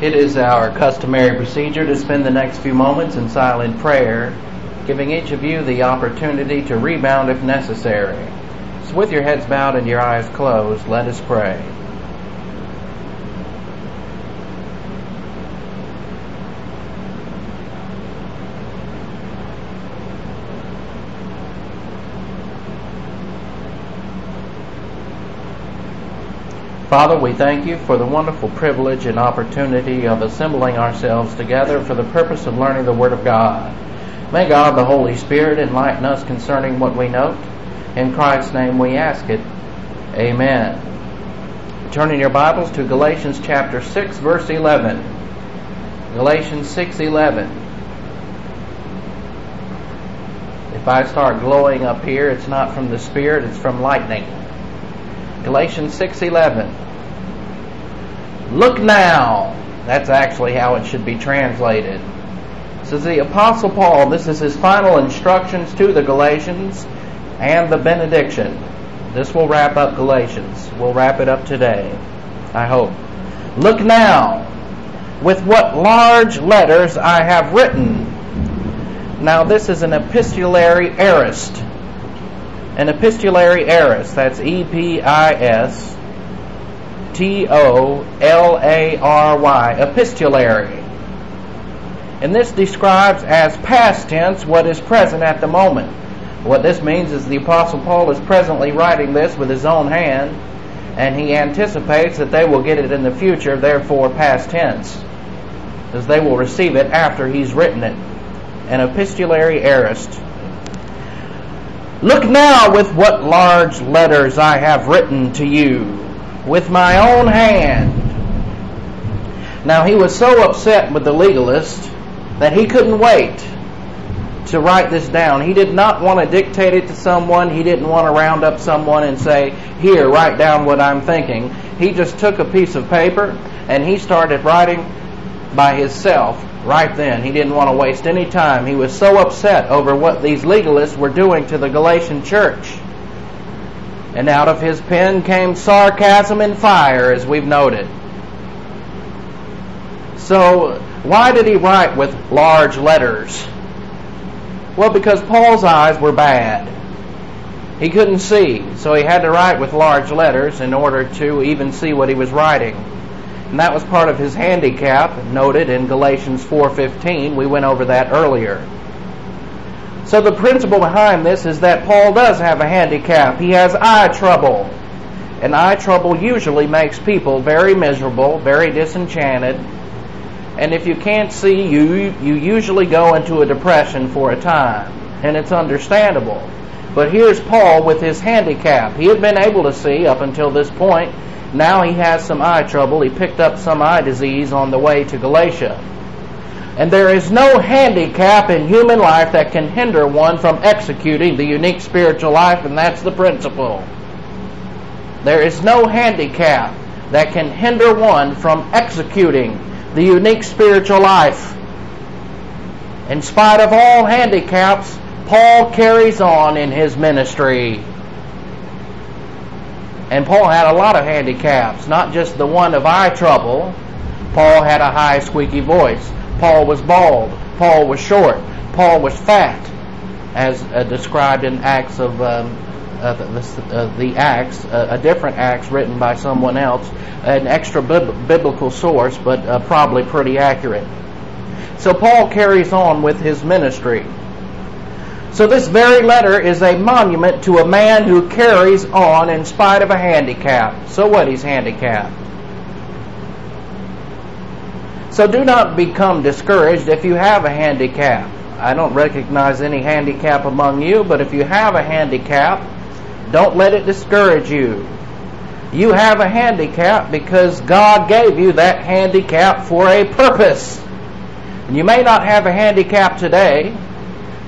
It is our customary procedure to spend the next few moments in silent prayer, giving each of you the opportunity to rebound if necessary. So, with your heads bowed and your eyes closed, let us pray. Father, we thank you for the wonderful privilege and opportunity of assembling ourselves together for the purpose of learning the Word of God. May God, the Holy Spirit, enlighten us concerning what we note. In Christ's name we ask it. Amen. Turning your Bibles to Galatians chapter 6, verse 11. Galatians 6:11. If I start glowing up here, it's not from the Spirit, it's from lightning. Galatians 6:11. Look now. That's actually how it should be translated. Says the apostle Paul, this is his final instructions to the Galatians and the benediction. This will wrap up Galatians. We'll wrap it up today. I hope. Look now with what large letters I have written. Now this is an epistolary aorist an epistolary aorist. That's E P I S T O L A R Y. Epistolary. And this describes as past tense what is present at the moment. What this means is the Apostle Paul is presently writing this with his own hand, and he anticipates that they will get it in the future, therefore past tense, as they will receive it after he's written it. An epistolary aorist. Look now with what large letters I have written to you with my own hand. Now he was so upset with the legalist that he couldn't wait to write this down. He did not want to dictate it to someone. He didn't want to round up someone and say, Here, write down what I'm thinking. He just took a piece of paper and he started writing by himself right then. He didn't want to waste any time. He was so upset over what these legalists were doing to the Galatian church. And out of his pen came sarcasm and fire, as we've noted. So, why did he write with large letters? Well, because Paul's eyes were bad. He couldn't see, so he had to write with large letters in order to even see what he was writing and that was part of his handicap noted in Galatians 4:15. We went over that earlier. So the principle behind this is that Paul does have a handicap. He has eye trouble. And eye trouble usually makes people very miserable, very disenchanted. And if you can't see, you you usually go into a depression for a time, and it's understandable. But here's Paul with his handicap. He had been able to see up until this point, now he has some eye trouble. He picked up some eye disease on the way to Galatia. And there is no handicap in human life that can hinder one from executing the unique spiritual life, and that's the principle. There is no handicap that can hinder one from executing the unique spiritual life. In spite of all handicaps, Paul carries on in his ministry. And Paul had a lot of handicaps, not just the one of eye trouble. Paul had a high, squeaky voice. Paul was bald. Paul was short. Paul was fat, as uh, described in Acts of um, uh, the, uh, the, Acts, uh, a different Acts written by someone else, an extra bib- biblical source, but uh, probably pretty accurate. So Paul carries on with his ministry. So this very letter is a monument to a man who carries on in spite of a handicap. So what? He's handicapped. So do not become discouraged if you have a handicap. I don't recognize any handicap among you, but if you have a handicap, don't let it discourage you. You have a handicap because God gave you that handicap for a purpose. And you may not have a handicap today,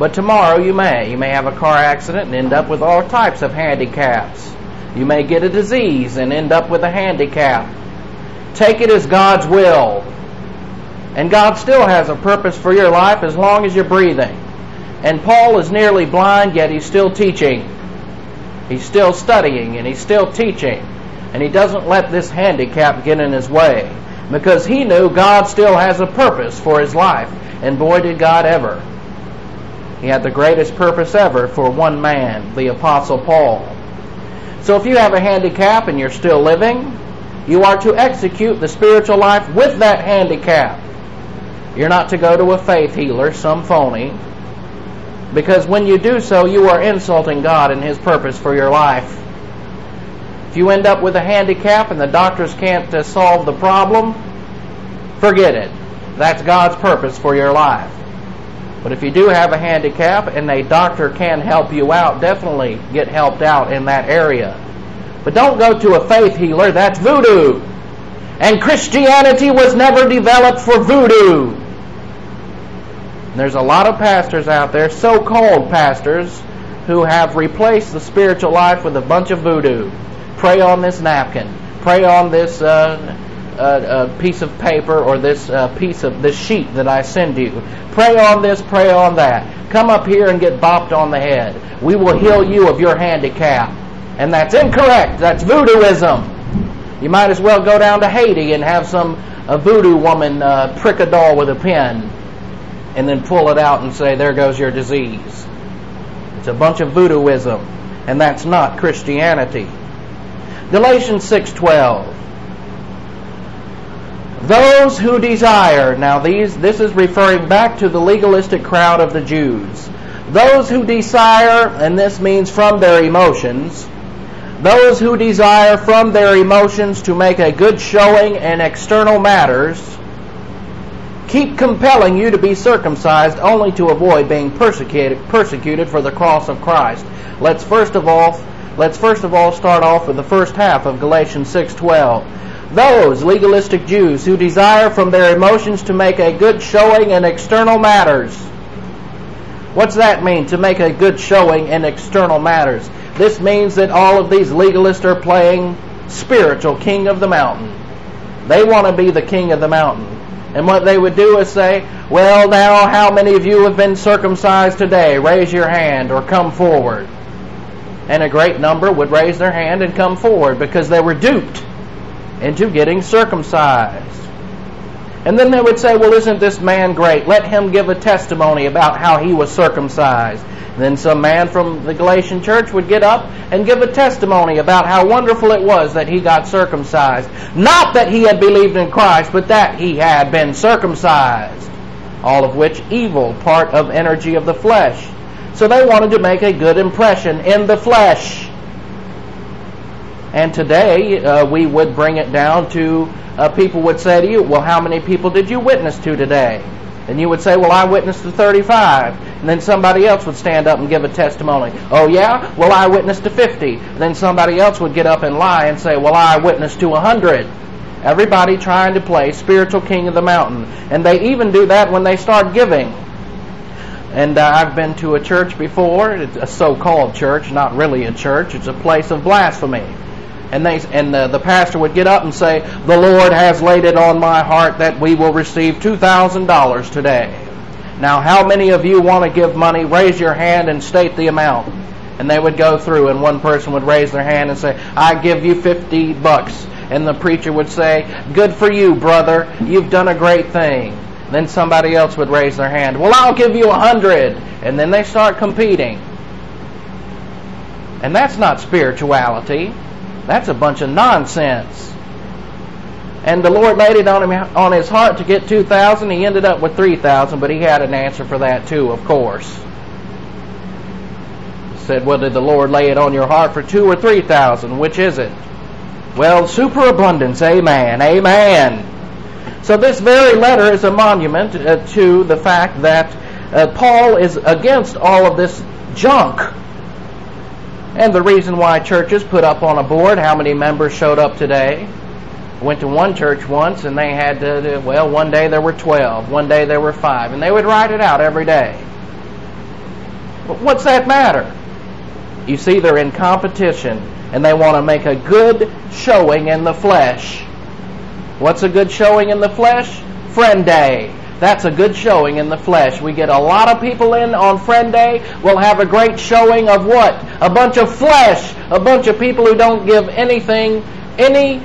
but tomorrow you may. You may have a car accident and end up with all types of handicaps. You may get a disease and end up with a handicap. Take it as God's will. And God still has a purpose for your life as long as you're breathing. And Paul is nearly blind, yet he's still teaching. He's still studying and he's still teaching. And he doesn't let this handicap get in his way because he knew God still has a purpose for his life. And boy, did God ever. He had the greatest purpose ever for one man, the Apostle Paul. So if you have a handicap and you're still living, you are to execute the spiritual life with that handicap. You're not to go to a faith healer, some phony, because when you do so, you are insulting God and His purpose for your life. If you end up with a handicap and the doctors can't uh, solve the problem, forget it. That's God's purpose for your life. But if you do have a handicap and a doctor can help you out, definitely get helped out in that area. But don't go to a faith healer, that's voodoo. And Christianity was never developed for voodoo. There's a lot of pastors out there, so called pastors, who have replaced the spiritual life with a bunch of voodoo. Pray on this napkin. Pray on this uh, uh, uh, piece of paper or this uh, piece of this sheet that I send you. Pray on this, pray on that. Come up here and get bopped on the head. We will heal you of your handicap. And that's incorrect. That's voodooism. You might as well go down to Haiti and have some a voodoo woman uh, prick a doll with a pin and then pull it out and say, there goes your disease. It's a bunch of voodooism, and that's not Christianity. Galatians 6:12 Those who desire now these this is referring back to the legalistic crowd of the Jews. Those who desire and this means from their emotions those who desire from their emotions to make a good showing in external matters keep compelling you to be circumcised only to avoid being persecuted persecuted for the cross of Christ. Let's first of all let's first of all start off with the first half of Galatians 6:12. Those legalistic Jews who desire from their emotions to make a good showing in external matters. What's that mean to make a good showing in external matters? This means that all of these legalists are playing spiritual king of the mountain. They want to be the king of the mountain. And what they would do is say, Well, now, how many of you have been circumcised today? Raise your hand or come forward. And a great number would raise their hand and come forward because they were duped into getting circumcised. And then they would say, Well, isn't this man great? Let him give a testimony about how he was circumcised. Then some man from the Galatian church would get up and give a testimony about how wonderful it was that he got circumcised. Not that he had believed in Christ, but that he had been circumcised. All of which evil, part of energy of the flesh. So they wanted to make a good impression in the flesh. And today uh, we would bring it down to uh, people would say to you, Well, how many people did you witness to today? And you would say, Well, I witnessed to 35. And then somebody else would stand up and give a testimony. Oh, yeah? Well, I witnessed to 50. Then somebody else would get up and lie and say, Well, I witnessed to 100. Everybody trying to play spiritual king of the mountain. And they even do that when they start giving. And uh, I've been to a church before, it's a so called church, not really a church, it's a place of blasphemy. And, they, and the, the pastor would get up and say, The Lord has laid it on my heart that we will receive $2,000 today. Now, how many of you want to give money? Raise your hand and state the amount. And they would go through, and one person would raise their hand and say, I give you 50 bucks. And the preacher would say, Good for you, brother. You've done a great thing. Then somebody else would raise their hand. Well, I'll give you a hundred. And then they start competing. And that's not spirituality. That's a bunch of nonsense. And the Lord laid it on him on his heart to get two thousand. He ended up with three thousand, but he had an answer for that too, of course. He said, Well, did the Lord lay it on your heart for two or three thousand? Which is it? Well, superabundance, amen, amen. So this very letter is a monument uh, to the fact that uh, Paul is against all of this junk. And the reason why churches put up on a board how many members showed up today. Went to one church once and they had to, well, one day there were 12, one day there were 5, and they would write it out every day. But what's that matter? You see, they're in competition and they want to make a good showing in the flesh. What's a good showing in the flesh? Friend Day. That's a good showing in the flesh. We get a lot of people in on Friend Day. We'll have a great showing of what? A bunch of flesh. A bunch of people who don't give anything any,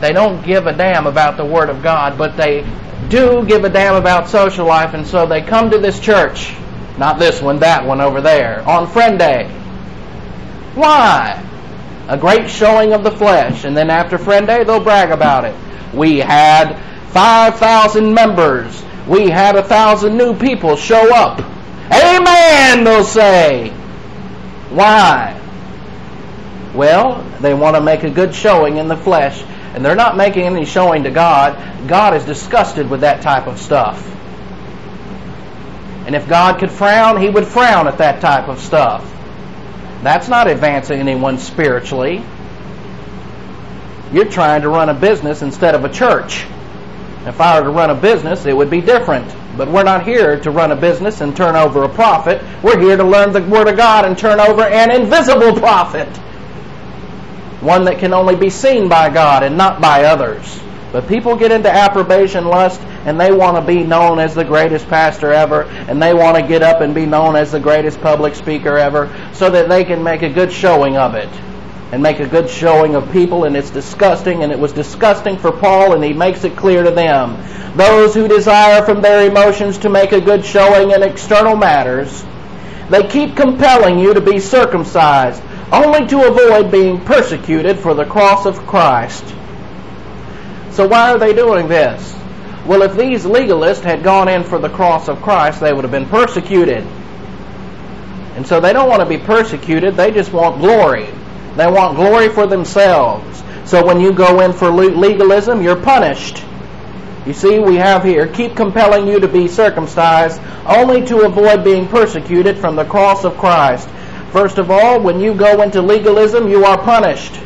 they don't give a damn about the Word of God, but they do give a damn about social life, and so they come to this church, not this one, that one over there, on Friend Day. Why? A great showing of the flesh, and then after Friend Day, they'll brag about it. We had 5,000 members. We had a thousand new people show up. Amen, they'll say. Why? Well, they want to make a good showing in the flesh, and they're not making any showing to God. God is disgusted with that type of stuff. And if God could frown, He would frown at that type of stuff. That's not advancing anyone spiritually. You're trying to run a business instead of a church. If I were to run a business, it would be different. But we're not here to run a business and turn over a profit. We're here to learn the Word of God and turn over an invisible profit. One that can only be seen by God and not by others. But people get into approbation lust and they want to be known as the greatest pastor ever and they want to get up and be known as the greatest public speaker ever so that they can make a good showing of it and make a good showing of people, and it's disgusting, and it was disgusting for Paul, and he makes it clear to them. Those who desire from their emotions to make a good showing in external matters, they keep compelling you to be circumcised, only to avoid being persecuted for the cross of Christ. So why are they doing this? Well, if these legalists had gone in for the cross of Christ, they would have been persecuted. And so they don't want to be persecuted, they just want glory. They want glory for themselves. So when you go in for legalism, you're punished. You see, we have here, keep compelling you to be circumcised, only to avoid being persecuted from the cross of Christ. First of all, when you go into legalism, you are punished.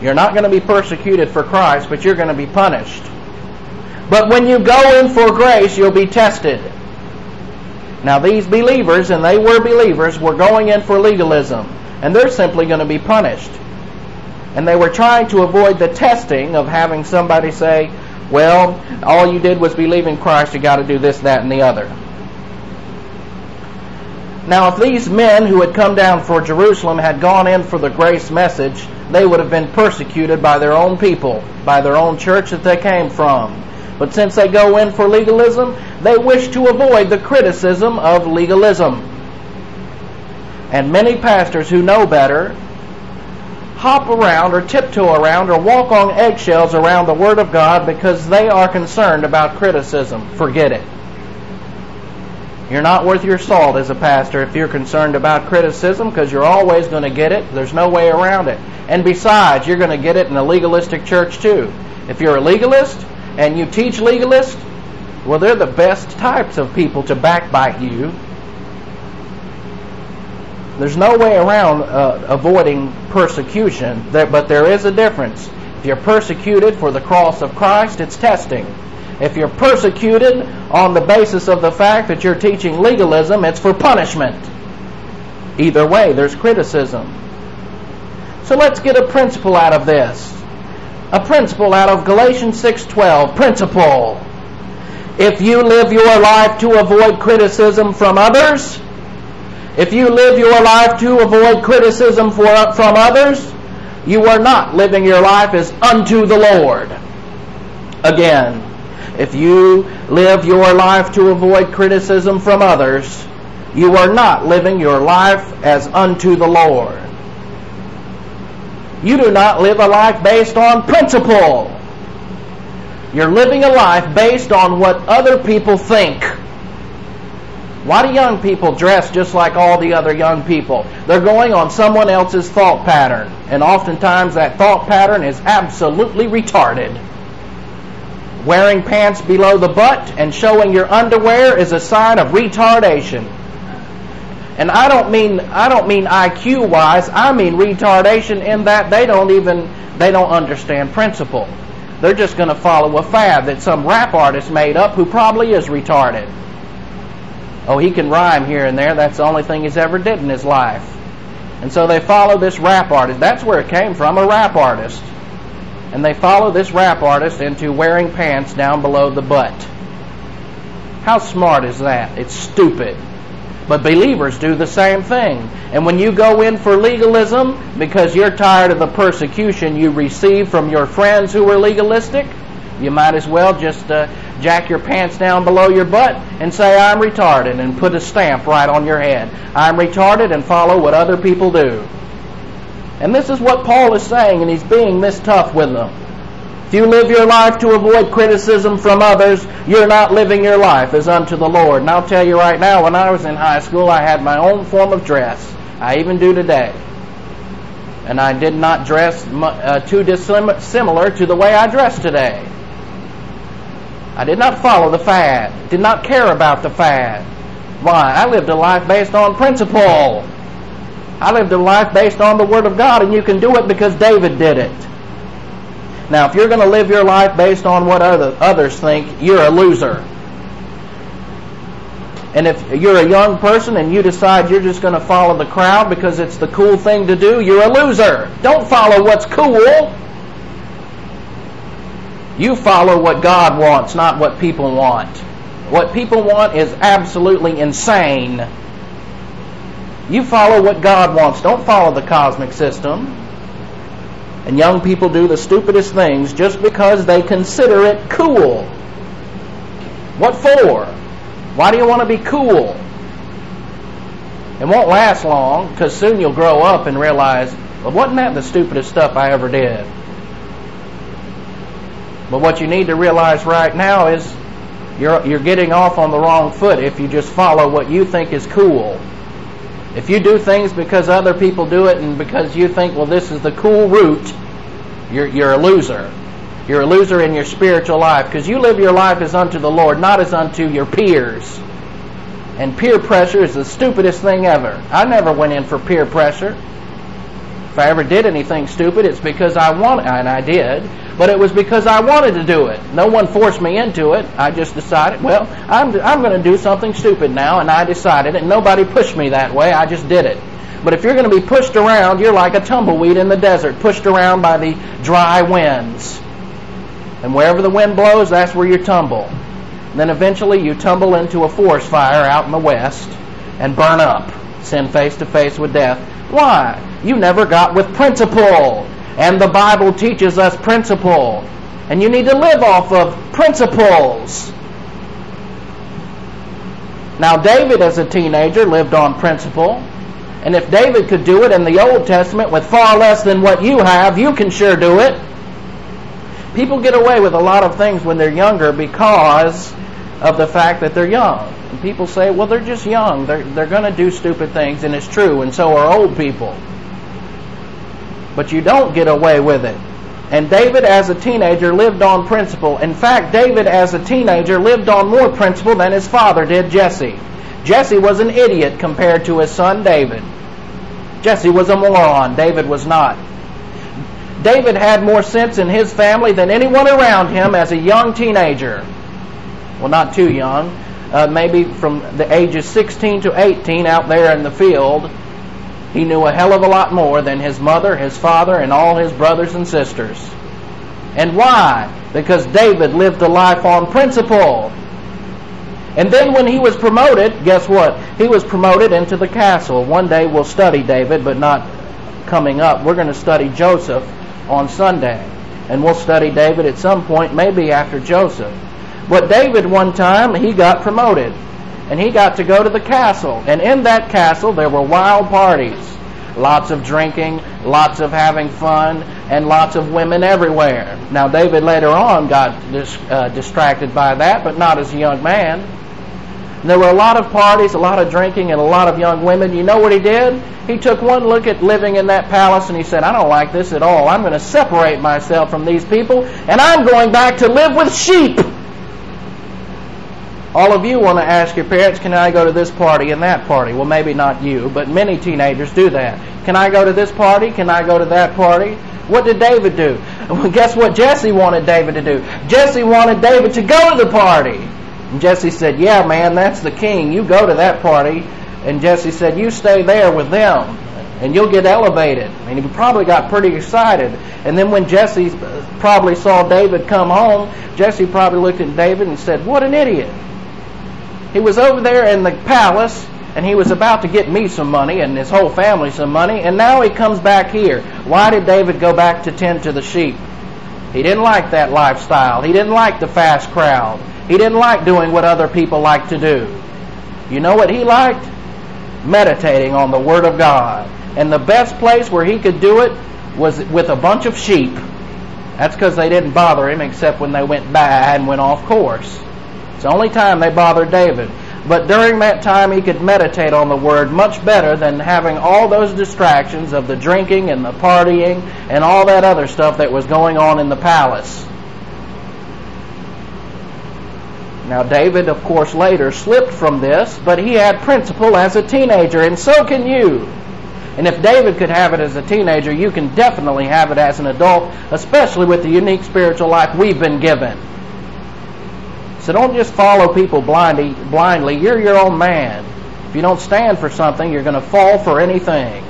You're not going to be persecuted for Christ, but you're going to be punished. But when you go in for grace, you'll be tested. Now, these believers, and they were believers, were going in for legalism and they're simply going to be punished. And they were trying to avoid the testing of having somebody say, well, all you did was believe in Christ, you got to do this, that, and the other. Now, if these men who had come down for Jerusalem had gone in for the grace message, they would have been persecuted by their own people, by their own church that they came from. But since they go in for legalism, they wish to avoid the criticism of legalism. And many pastors who know better hop around or tiptoe around or walk on eggshells around the Word of God because they are concerned about criticism. Forget it. You're not worth your salt as a pastor if you're concerned about criticism because you're always going to get it. There's no way around it. And besides, you're going to get it in a legalistic church too. If you're a legalist and you teach legalists, well, they're the best types of people to backbite you there's no way around uh, avoiding persecution, there, but there is a difference. If you're persecuted for the cross of Christ, it's testing. If you're persecuted on the basis of the fact that you're teaching legalism, it's for punishment. Either way, there's criticism. So let's get a principle out of this. A principle out of Galatians 6:12. Principle. If you live your life to avoid criticism from others, if you live your life to avoid criticism for, from others, you are not living your life as unto the Lord. Again, if you live your life to avoid criticism from others, you are not living your life as unto the Lord. You do not live a life based on principle. You're living a life based on what other people think. Why do young people dress just like all the other young people? They're going on someone else's thought pattern. And oftentimes that thought pattern is absolutely retarded. Wearing pants below the butt and showing your underwear is a sign of retardation. And I don't mean I don't mean IQ wise, I mean retardation in that they don't even they don't understand principle. They're just going to follow a fad that some rap artist made up who probably is retarded. Oh, he can rhyme here and there. That's the only thing he's ever did in his life. And so they follow this rap artist. That's where it came from, a rap artist. And they follow this rap artist into wearing pants down below the butt. How smart is that? It's stupid. But believers do the same thing. And when you go in for legalism because you're tired of the persecution you receive from your friends who are legalistic, you might as well just uh, jack your pants down below your butt and say, I'm retarded, and put a stamp right on your head. I'm retarded and follow what other people do. And this is what Paul is saying, and he's being this tough with them. If you live your life to avoid criticism from others, you're not living your life as unto the Lord. And I'll tell you right now, when I was in high school, I had my own form of dress. I even do today. And I did not dress uh, too dissimilar to the way I dress today. I did not follow the fad, did not care about the fad. Why? I lived a life based on principle. I lived a life based on the Word of God, and you can do it because David did it. Now, if you're going to live your life based on what other, others think, you're a loser. And if you're a young person and you decide you're just going to follow the crowd because it's the cool thing to do, you're a loser. Don't follow what's cool. You follow what God wants, not what people want. What people want is absolutely insane. You follow what God wants. Don't follow the cosmic system. And young people do the stupidest things just because they consider it cool. What for? Why do you want to be cool? It won't last long because soon you'll grow up and realize, well, wasn't that the stupidest stuff I ever did? But what you need to realize right now is you're, you're getting off on the wrong foot if you just follow what you think is cool. If you do things because other people do it and because you think, well, this is the cool route, you're, you're a loser. You're a loser in your spiritual life because you live your life as unto the Lord, not as unto your peers. And peer pressure is the stupidest thing ever. I never went in for peer pressure. If I ever did anything stupid, it's because I wanted, and I did, but it was because I wanted to do it. No one forced me into it. I just decided, well, I'm, I'm going to do something stupid now, and I decided it. Nobody pushed me that way. I just did it. But if you're going to be pushed around, you're like a tumbleweed in the desert, pushed around by the dry winds. And wherever the wind blows, that's where you tumble. And then eventually you tumble into a forest fire out in the west and burn up, send face to face with death. Why? You never got with principle. And the Bible teaches us principle. And you need to live off of principles. Now, David, as a teenager, lived on principle. And if David could do it in the Old Testament with far less than what you have, you can sure do it. People get away with a lot of things when they're younger because of the fact that they're young. And people say, well, they're just young. They're, they're going to do stupid things, and it's true, and so are old people. But you don't get away with it. And David, as a teenager, lived on principle. In fact, David, as a teenager, lived on more principle than his father did, Jesse. Jesse was an idiot compared to his son, David. Jesse was a moron. David was not. David had more sense in his family than anyone around him as a young teenager. Well, not too young uh, maybe from the ages 16 to 18 out there in the field, he knew a hell of a lot more than his mother, his father, and all his brothers and sisters. And why? Because David lived a life on principle. And then when he was promoted, guess what? He was promoted into the castle. One day we'll study David, but not coming up. We're going to study Joseph on Sunday. And we'll study David at some point, maybe after Joseph. But David, one time, he got promoted. And he got to go to the castle. And in that castle, there were wild parties. Lots of drinking, lots of having fun, and lots of women everywhere. Now, David later on got dis- uh, distracted by that, but not as a young man. And there were a lot of parties, a lot of drinking, and a lot of young women. You know what he did? He took one look at living in that palace and he said, I don't like this at all. I'm going to separate myself from these people, and I'm going back to live with sheep. All of you want to ask your parents, can I go to this party and that party? Well, maybe not you, but many teenagers do that. Can I go to this party? Can I go to that party? What did David do? Well, guess what Jesse wanted David to do? Jesse wanted David to go to the party. And Jesse said, Yeah, man, that's the king. You go to that party. And Jesse said, You stay there with them and you'll get elevated. And he probably got pretty excited. And then when Jesse uh, probably saw David come home, Jesse probably looked at David and said, What an idiot. He was over there in the palace and he was about to get me some money and his whole family some money, and now he comes back here. Why did David go back to tend to the sheep? He didn't like that lifestyle. He didn't like the fast crowd. He didn't like doing what other people like to do. You know what he liked? Meditating on the Word of God. And the best place where he could do it was with a bunch of sheep. That's because they didn't bother him except when they went bad and went off course. The only time they bothered David. But during that time, he could meditate on the Word much better than having all those distractions of the drinking and the partying and all that other stuff that was going on in the palace. Now, David, of course, later slipped from this, but he had principle as a teenager, and so can you. And if David could have it as a teenager, you can definitely have it as an adult, especially with the unique spiritual life we've been given. So don't just follow people blindly. blindly. You're your own man. If you don't stand for something, you're going to fall for anything.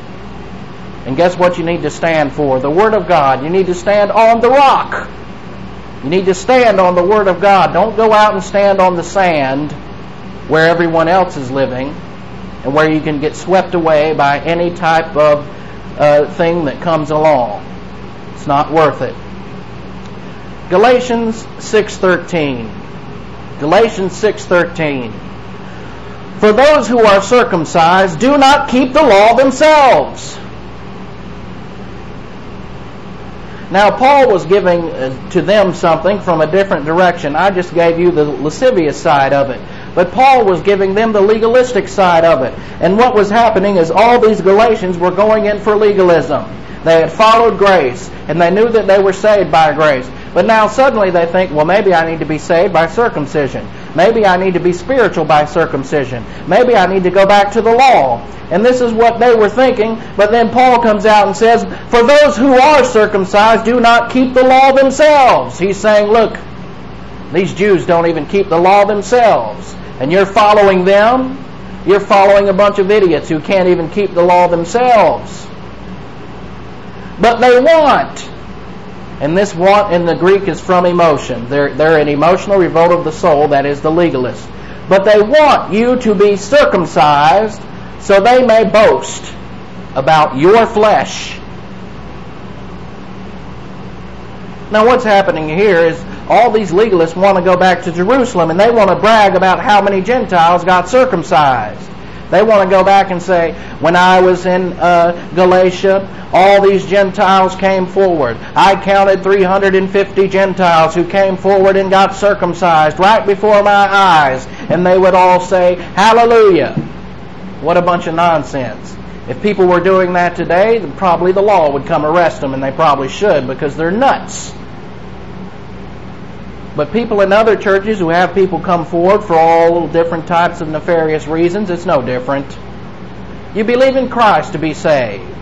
And guess what you need to stand for? The Word of God. You need to stand on the rock. You need to stand on the Word of God. Don't go out and stand on the sand where everyone else is living and where you can get swept away by any type of uh, thing that comes along. It's not worth it. Galatians 6:13. Galatians 6:13. For those who are circumcised do not keep the law themselves Now, Paul was giving uh, to them something from a different direction. I just gave you the lascivious side of it. But Paul was giving them the legalistic side of it. And what was happening is all these Galatians were going in for legalism. They had followed grace, and they knew that they were saved by grace. But now suddenly they think, well, maybe I need to be saved by circumcision. Maybe I need to be spiritual by circumcision. Maybe I need to go back to the law. And this is what they were thinking. But then Paul comes out and says, For those who are circumcised do not keep the law themselves. He's saying, Look, these Jews don't even keep the law themselves. And you're following them. You're following a bunch of idiots who can't even keep the law themselves. But they want. And this want in the Greek is from emotion. They're, they're an emotional revolt of the soul, that is the legalist. But they want you to be circumcised so they may boast about your flesh. Now, what's happening here is all these legalists want to go back to Jerusalem and they want to brag about how many Gentiles got circumcised. They want to go back and say, when I was in uh, Galatia, all these Gentiles came forward. I counted 350 Gentiles who came forward and got circumcised right before my eyes. And they would all say, Hallelujah. What a bunch of nonsense. If people were doing that today, probably the law would come arrest them, and they probably should because they're nuts. But people in other churches who have people come forward for all different types of nefarious reasons, it's no different. You believe in Christ to be saved.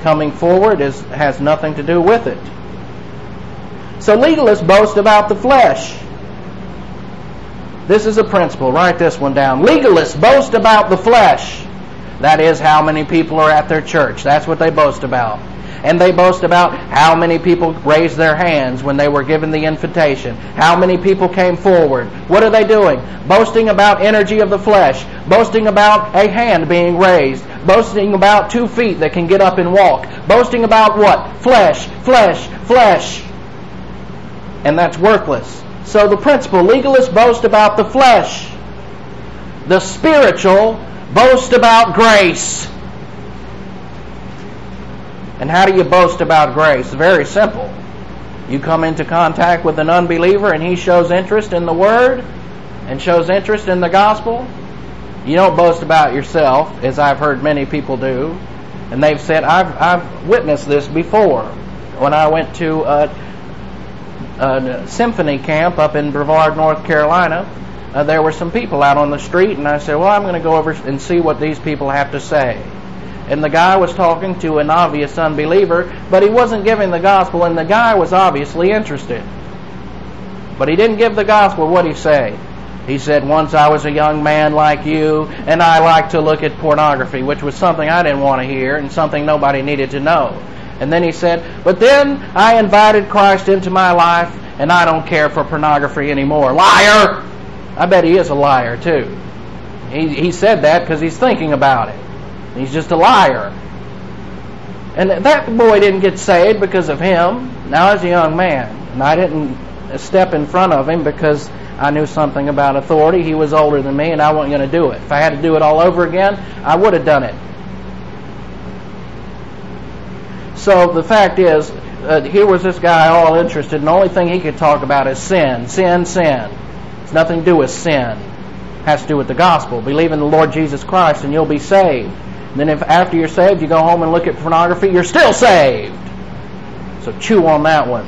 Coming forward is, has nothing to do with it. So legalists boast about the flesh. This is a principle. Write this one down. Legalists boast about the flesh. That is how many people are at their church. That's what they boast about. And they boast about how many people raised their hands when they were given the invitation. How many people came forward. What are they doing? Boasting about energy of the flesh. Boasting about a hand being raised. Boasting about two feet that can get up and walk. Boasting about what? Flesh, flesh, flesh. And that's worthless. So the principle, legalists boast about the flesh. The spiritual boast about grace. And how do you boast about grace? Very simple. You come into contact with an unbeliever and he shows interest in the Word and shows interest in the gospel. You don't boast about yourself, as I've heard many people do. And they've said, I've, I've witnessed this before. When I went to uh, a symphony camp up in Brevard, North Carolina, uh, there were some people out on the street, and I said, Well, I'm going to go over and see what these people have to say. And the guy was talking to an obvious unbeliever, but he wasn't giving the gospel, and the guy was obviously interested. But he didn't give the gospel. What did he say? He said, Once I was a young man like you, and I liked to look at pornography, which was something I didn't want to hear and something nobody needed to know. And then he said, But then I invited Christ into my life, and I don't care for pornography anymore. Liar! I bet he is a liar, too. He, he said that because he's thinking about it. He's just a liar. And that boy didn't get saved because of him. Now, he's a young man, and I didn't step in front of him because I knew something about authority. He was older than me, and I wasn't going to do it. If I had to do it all over again, I would have done it. So the fact is, uh, here was this guy all interested, and the only thing he could talk about is sin, sin, sin. It's nothing to do with sin. It has to do with the gospel. Believe in the Lord Jesus Christ, and you'll be saved. Then if after you're saved, you go home and look at pornography, you're still saved. So chew on that one.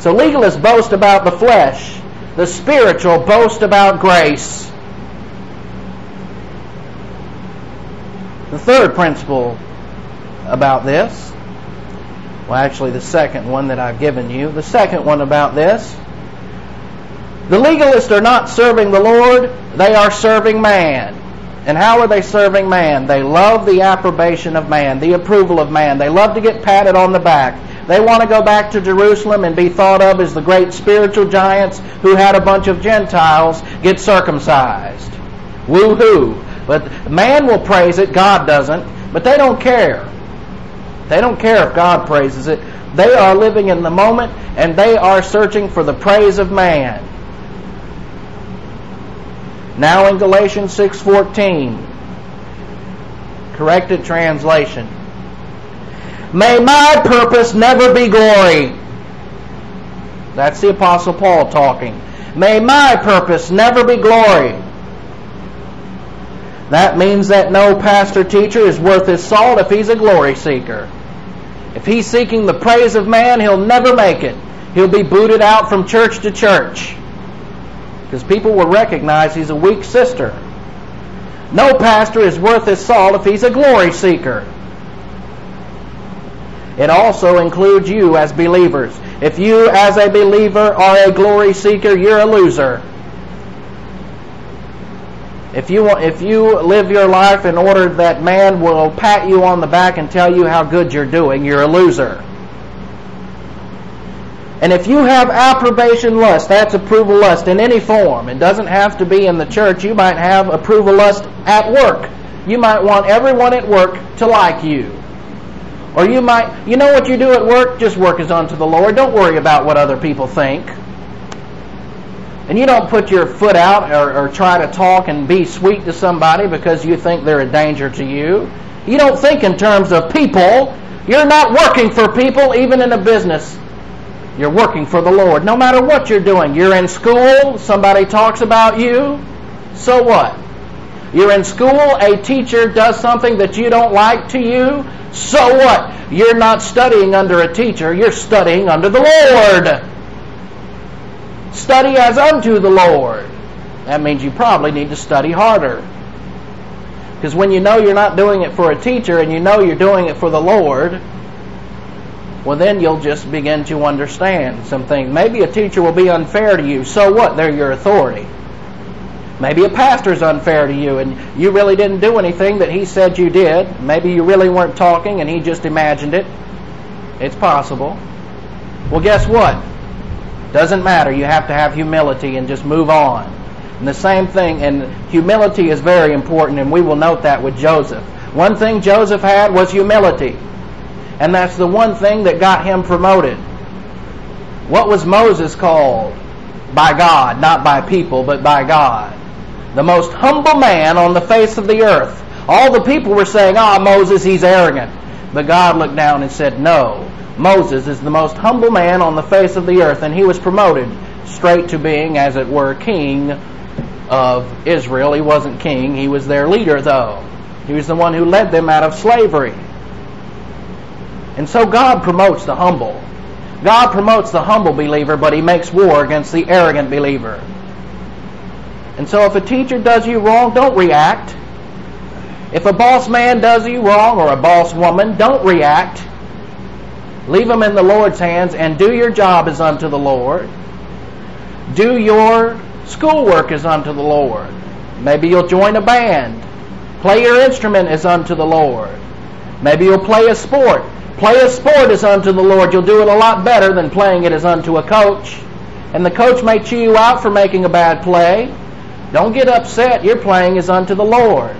So legalists boast about the flesh. The spiritual boast about grace. The third principle about this, well, actually, the second one that I've given you, the second one about this, the legalists are not serving the Lord, they are serving man. And how are they serving man? They love the approbation of man, the approval of man. They love to get patted on the back. They want to go back to Jerusalem and be thought of as the great spiritual giants who had a bunch of Gentiles get circumcised. Woo hoo. But man will praise it, God doesn't. But they don't care. They don't care if God praises it. They are living in the moment and they are searching for the praise of man. Now in Galatians 6:14, corrected translation. May my purpose never be glory. That's the Apostle Paul talking. May my purpose never be glory. That means that no pastor teacher is worth his salt if he's a glory seeker. If he's seeking the praise of man, he'll never make it. He'll be booted out from church to church. Because people will recognize he's a weak sister. No pastor is worth his salt if he's a glory seeker. It also includes you as believers. If you, as a believer, are a glory seeker, you're a loser. If you, if you live your life in order that man will pat you on the back and tell you how good you're doing, you're a loser. And if you have approbation lust, that's approval lust in any form. It doesn't have to be in the church. You might have approval lust at work. You might want everyone at work to like you. Or you might, you know what you do at work? Just work as unto the Lord. Don't worry about what other people think. And you don't put your foot out or, or try to talk and be sweet to somebody because you think they're a danger to you. You don't think in terms of people. You're not working for people, even in a business. You're working for the Lord. No matter what you're doing. You're in school, somebody talks about you. So what? You're in school, a teacher does something that you don't like to you. So what? You're not studying under a teacher, you're studying under the Lord. Study as unto the Lord. That means you probably need to study harder. Because when you know you're not doing it for a teacher and you know you're doing it for the Lord, well, then you'll just begin to understand some things. Maybe a teacher will be unfair to you. So what? They're your authority. Maybe a pastor's unfair to you and you really didn't do anything that he said you did. Maybe you really weren't talking and he just imagined it. It's possible. Well, guess what? Doesn't matter. You have to have humility and just move on. And the same thing, and humility is very important, and we will note that with Joseph. One thing Joseph had was humility. And that's the one thing that got him promoted. What was Moses called? By God, not by people, but by God the most humble man on the face of the earth. All the people were saying, Ah, oh, Moses, he's arrogant. But God looked down and said, No, Moses is the most humble man on the face of the earth, and he was promoted straight to being, as it were, king of Israel. He wasn't king, he was their leader, though. He was the one who led them out of slavery. And so God promotes the humble. God promotes the humble believer, but he makes war against the arrogant believer. And so if a teacher does you wrong, don't react. If a boss man does you wrong or a boss woman, don't react. Leave them in the Lord's hands and do your job as unto the Lord. Do your schoolwork as unto the Lord. Maybe you'll join a band. Play your instrument as unto the Lord. Maybe you'll play a sport. Play a sport as unto the Lord. You'll do it a lot better than playing it as unto a coach. And the coach may chew you out for making a bad play. Don't get upset. Your playing is unto the Lord.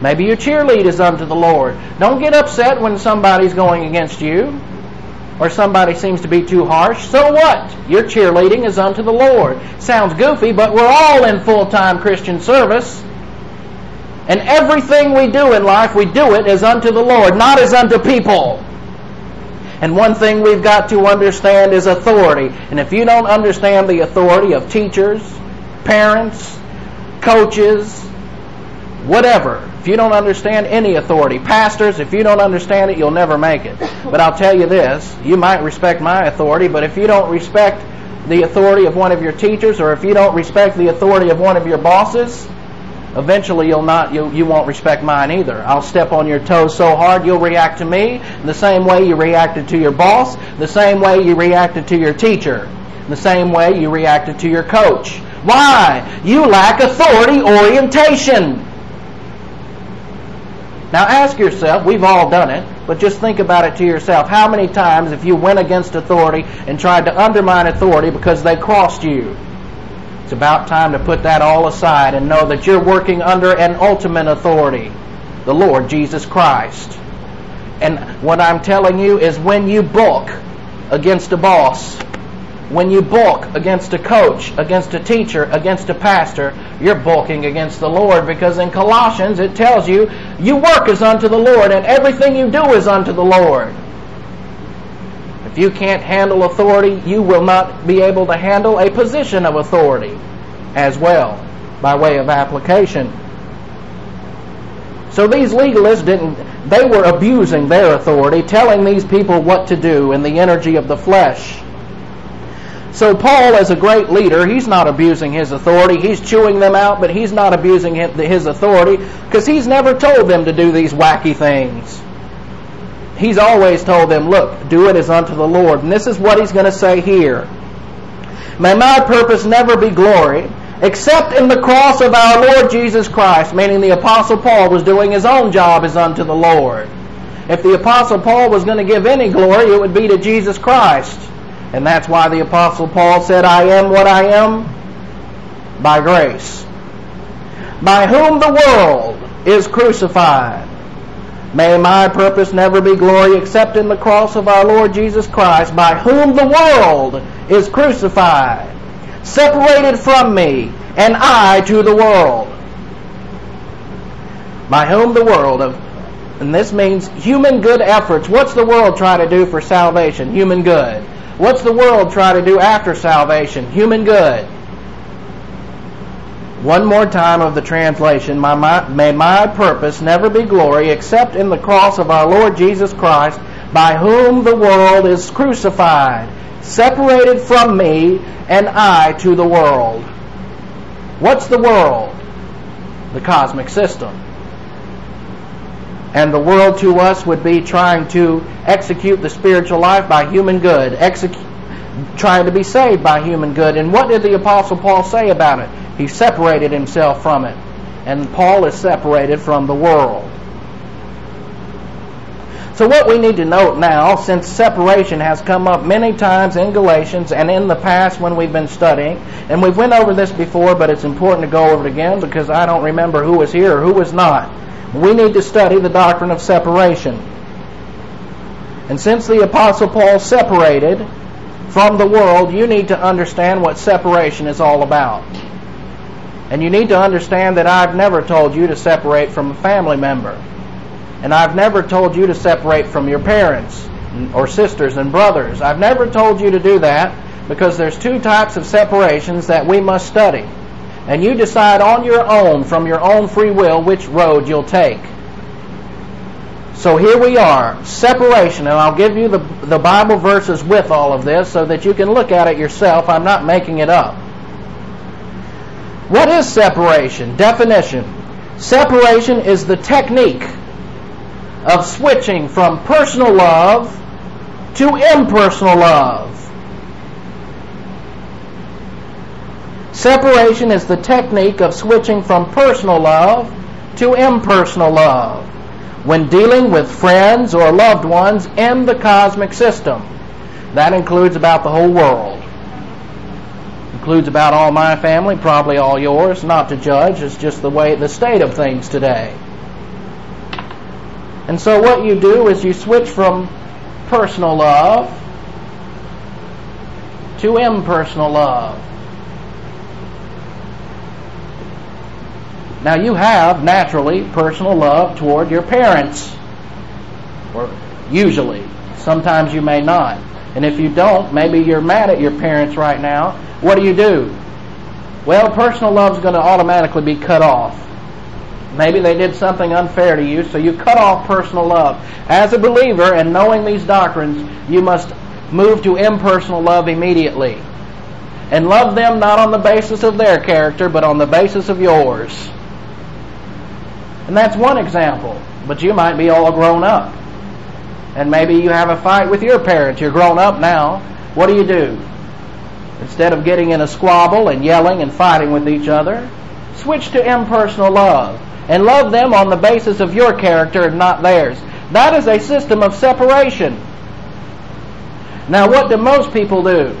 Maybe your cheerlead is unto the Lord. Don't get upset when somebody's going against you or somebody seems to be too harsh. So what? Your cheerleading is unto the Lord. Sounds goofy, but we're all in full time Christian service. And everything we do in life, we do it as unto the Lord, not as unto people. And one thing we've got to understand is authority. And if you don't understand the authority of teachers, parents, coaches, whatever, if you don't understand any authority, pastors, if you don't understand it, you'll never make it. But I'll tell you this you might respect my authority, but if you don't respect the authority of one of your teachers, or if you don't respect the authority of one of your bosses, eventually you'll not you, you won't respect mine either. I'll step on your toes so hard you'll react to me the same way you reacted to your boss the same way you reacted to your teacher the same way you reacted to your coach. Why? You lack authority orientation. Now ask yourself we've all done it but just think about it to yourself. How many times if you went against authority and tried to undermine authority because they crossed you it's about time to put that all aside and know that you're working under an ultimate authority, the Lord Jesus Christ. And what I'm telling you is when you book against a boss, when you book against a coach, against a teacher, against a pastor, you're bulking against the Lord because in Colossians it tells you you work as unto the Lord and everything you do is unto the Lord. You can't handle authority, you will not be able to handle a position of authority as well, by way of application. So these legalists didn't, they were abusing their authority, telling these people what to do in the energy of the flesh. So Paul, as a great leader, he's not abusing his authority. He's chewing them out, but he's not abusing his authority because he's never told them to do these wacky things he's always told them, look, do it as unto the Lord. And this is what he's going to say here. May my purpose never be glory, except in the cross of our Lord Jesus Christ, meaning the Apostle Paul was doing his own job as unto the Lord. If the Apostle Paul was going to give any glory, it would be to Jesus Christ. And that's why the Apostle Paul said, I am what I am by grace. By whom the world is crucified May my purpose never be glory except in the cross of our Lord Jesus Christ, by whom the world is crucified, separated from me, and I to the world. By whom the world, of and this means human good efforts. What's the world try to do for salvation? Human good. What's the world try to do after salvation? Human good. One more time of the translation. My, my, may my purpose never be glory except in the cross of our Lord Jesus Christ, by whom the world is crucified, separated from me, and I to the world. What's the world? The cosmic system. And the world to us would be trying to execute the spiritual life by human good, execute, trying to be saved by human good. And what did the Apostle Paul say about it? He separated himself from it. And Paul is separated from the world. So, what we need to note now, since separation has come up many times in Galatians and in the past when we've been studying, and we've went over this before, but it's important to go over it again because I don't remember who was here or who was not. We need to study the doctrine of separation. And since the Apostle Paul separated from the world, you need to understand what separation is all about. And you need to understand that I've never told you to separate from a family member. And I've never told you to separate from your parents or sisters and brothers. I've never told you to do that because there's two types of separations that we must study. And you decide on your own, from your own free will, which road you'll take. So here we are, separation, and I'll give you the, the Bible verses with all of this so that you can look at it yourself. I'm not making it up. What is separation? Definition. Separation is the technique of switching from personal love to impersonal love. Separation is the technique of switching from personal love to impersonal love when dealing with friends or loved ones in the cosmic system. That includes about the whole world. Includes about all my family, probably all yours. Not to judge, it's just the way, the state of things today. And so what you do is you switch from personal love to impersonal love. Now you have naturally personal love toward your parents, or usually. Sometimes you may not. And if you don't, maybe you're mad at your parents right now. What do you do? Well, personal love is going to automatically be cut off. Maybe they did something unfair to you, so you cut off personal love. As a believer and knowing these doctrines, you must move to impersonal love immediately. And love them not on the basis of their character, but on the basis of yours. And that's one example. But you might be all grown up. And maybe you have a fight with your parents. You're grown up now. What do you do? Instead of getting in a squabble and yelling and fighting with each other, switch to impersonal love and love them on the basis of your character and not theirs. That is a system of separation. Now, what do most people do?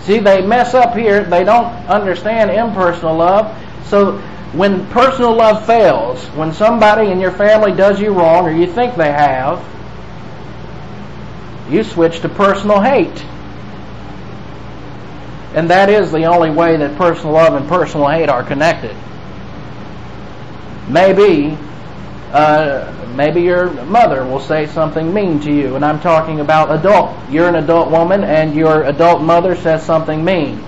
See, they mess up here. They don't understand impersonal love. So, when personal love fails, when somebody in your family does you wrong or you think they have, you switch to personal hate. And that is the only way that personal love and personal hate are connected. Maybe, uh, maybe your mother will say something mean to you, and I'm talking about adult. You're an adult woman, and your adult mother says something mean.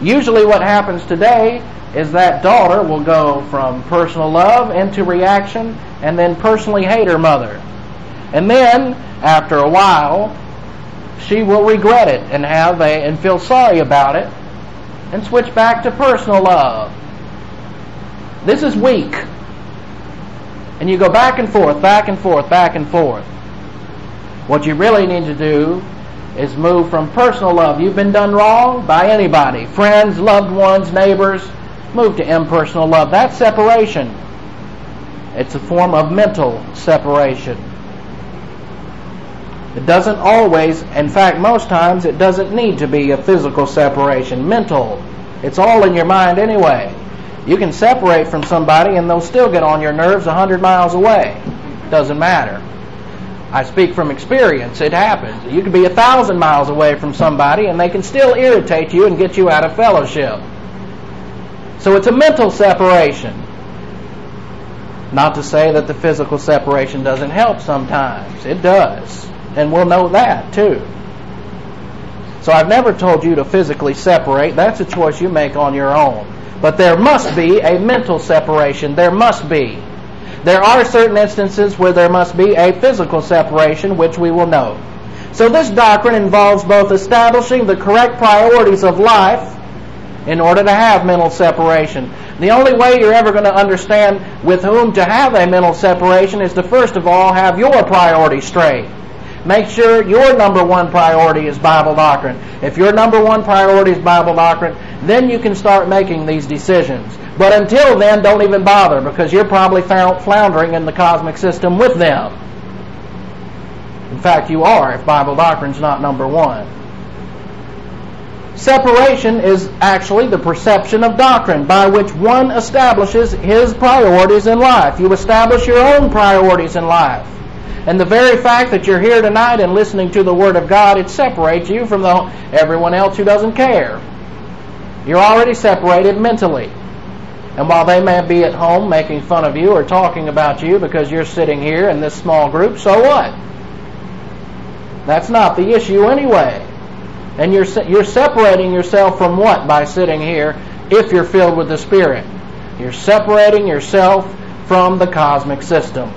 Usually, what happens today is that daughter will go from personal love into reaction, and then personally hate her mother. And then, after a while, she will regret it and have a and feel sorry about it, and switch back to personal love. This is weak. And you go back and forth, back and forth, back and forth. What you really need to do is move from personal love. You've been done wrong by anybody, friends, loved ones, neighbors. Move to impersonal love. That's separation. It's a form of mental separation. It doesn't always, in fact, most times, it doesn't need to be a physical separation. Mental. It's all in your mind anyway. You can separate from somebody and they'll still get on your nerves a hundred miles away. Doesn't matter. I speak from experience. It happens. You could be a thousand miles away from somebody and they can still irritate you and get you out of fellowship. So it's a mental separation. Not to say that the physical separation doesn't help sometimes. It does. And we'll know that too. So I've never told you to physically separate. That's a choice you make on your own. But there must be a mental separation. There must be. There are certain instances where there must be a physical separation, which we will know. So this doctrine involves both establishing the correct priorities of life in order to have mental separation. The only way you're ever going to understand with whom to have a mental separation is to first of all have your priorities straight. Make sure your number one priority is Bible doctrine. If your number one priority is Bible doctrine, then you can start making these decisions. But until then, don't even bother because you're probably floundering in the cosmic system with them. In fact, you are if Bible doctrine is not number one. Separation is actually the perception of doctrine by which one establishes his priorities in life. You establish your own priorities in life. And the very fact that you're here tonight and listening to the Word of God, it separates you from the, everyone else who doesn't care. You're already separated mentally. And while they may be at home making fun of you or talking about you because you're sitting here in this small group, so what? That's not the issue anyway. And you're you're separating yourself from what by sitting here if you're filled with the Spirit? You're separating yourself from the cosmic system.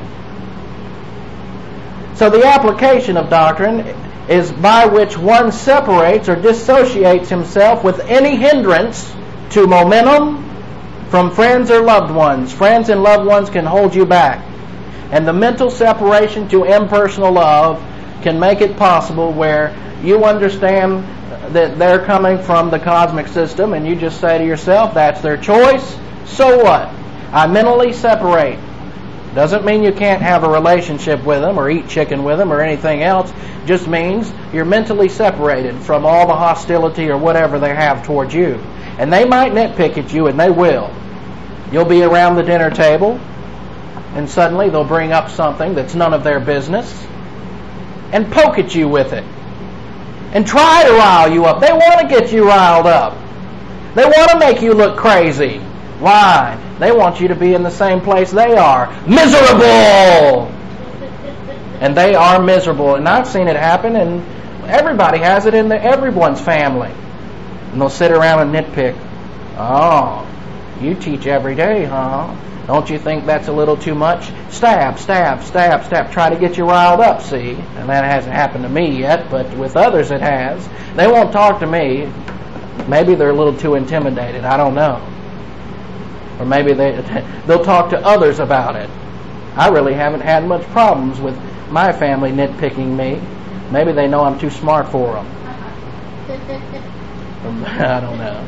So the application of doctrine is by which one separates or dissociates himself with any hindrance to momentum from friends or loved ones. Friends and loved ones can hold you back. And the mental separation to impersonal love can make it possible where you understand that they're coming from the cosmic system and you just say to yourself, that's their choice. So what? I mentally separate Doesn't mean you can't have a relationship with them or eat chicken with them or anything else. Just means you're mentally separated from all the hostility or whatever they have towards you. And they might nitpick at you, and they will. You'll be around the dinner table, and suddenly they'll bring up something that's none of their business and poke at you with it and try to rile you up. They want to get you riled up. They want to make you look crazy. Why? They want you to be in the same place they are. Miserable! And they are miserable. And I've seen it happen, and everybody has it in the, everyone's family. And they'll sit around and nitpick. Oh, you teach every day, huh? Don't you think that's a little too much? Stab, stab, stab, stab. Try to get you riled up, see? And that hasn't happened to me yet, but with others it has. They won't talk to me. Maybe they're a little too intimidated. I don't know. Or maybe they, they'll talk to others about it. I really haven't had much problems with my family nitpicking me. Maybe they know I'm too smart for them. I don't know.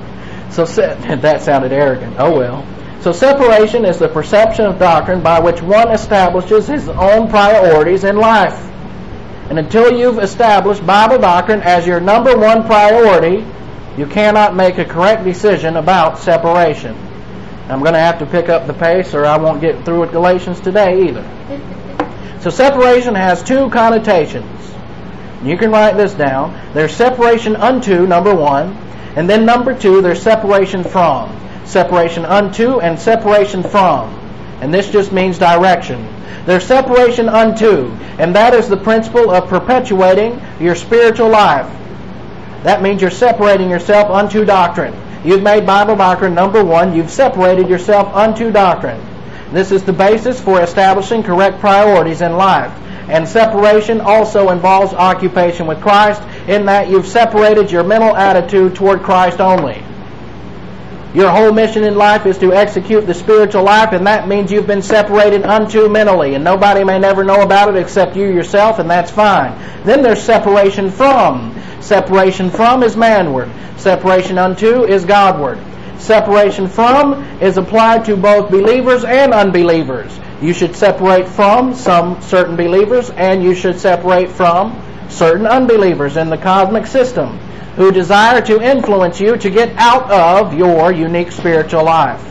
So that sounded arrogant. Oh well. So separation is the perception of doctrine by which one establishes his own priorities in life. And until you've established Bible doctrine as your number one priority, you cannot make a correct decision about separation. I'm going to have to pick up the pace or I won't get through with Galatians today either. So separation has two connotations. You can write this down. There's separation unto, number one, and then number two, there's separation from separation unto and separation from. And this just means direction. There's separation unto, and that is the principle of perpetuating your spiritual life. That means you're separating yourself unto doctrine. You've made Bible doctrine number one. You've separated yourself unto doctrine. This is the basis for establishing correct priorities in life. And separation also involves occupation with Christ in that you've separated your mental attitude toward Christ only. Your whole mission in life is to execute the spiritual life, and that means you've been separated unto mentally, and nobody may never know about it except you yourself, and that's fine. Then there's separation from. Separation from is manward. Separation unto is Godward. Separation from is applied to both believers and unbelievers. You should separate from some certain believers, and you should separate from certain unbelievers in the cosmic system who desire to influence you to get out of your unique spiritual life.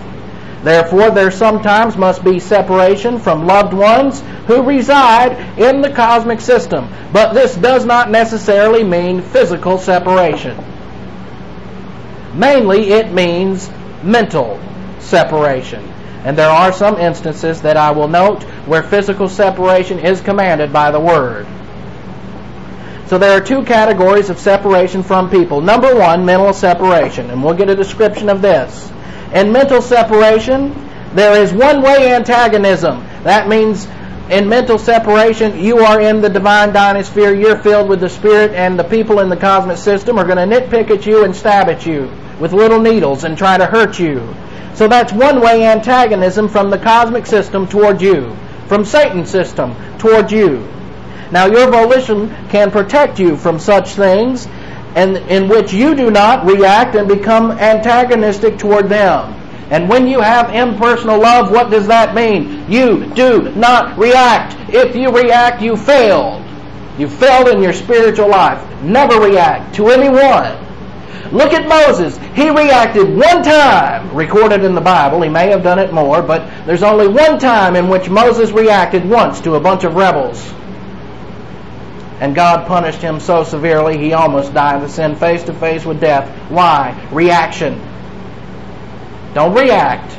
Therefore, there sometimes must be separation from loved ones who reside in the cosmic system. But this does not necessarily mean physical separation. Mainly, it means mental separation. And there are some instances that I will note where physical separation is commanded by the Word. So there are two categories of separation from people. Number one, mental separation, and we'll get a description of this. In mental separation, there is one way antagonism. That means in mental separation, you are in the divine dynasphere, you're filled with the Spirit, and the people in the cosmic system are going to nitpick at you and stab at you with little needles and try to hurt you. So that's one way antagonism from the cosmic system toward you, from Satan's system toward you. Now, your volition can protect you from such things, and in which you do not react and become antagonistic toward them. And when you have impersonal love, what does that mean? You do not react. If you react, you failed. You failed in your spiritual life. Never react to anyone. Look at Moses. He reacted one time, recorded in the Bible. He may have done it more, but there's only one time in which Moses reacted once to a bunch of rebels and God punished him so severely he almost died of sin face to face with death. Why? Reaction. Don't react.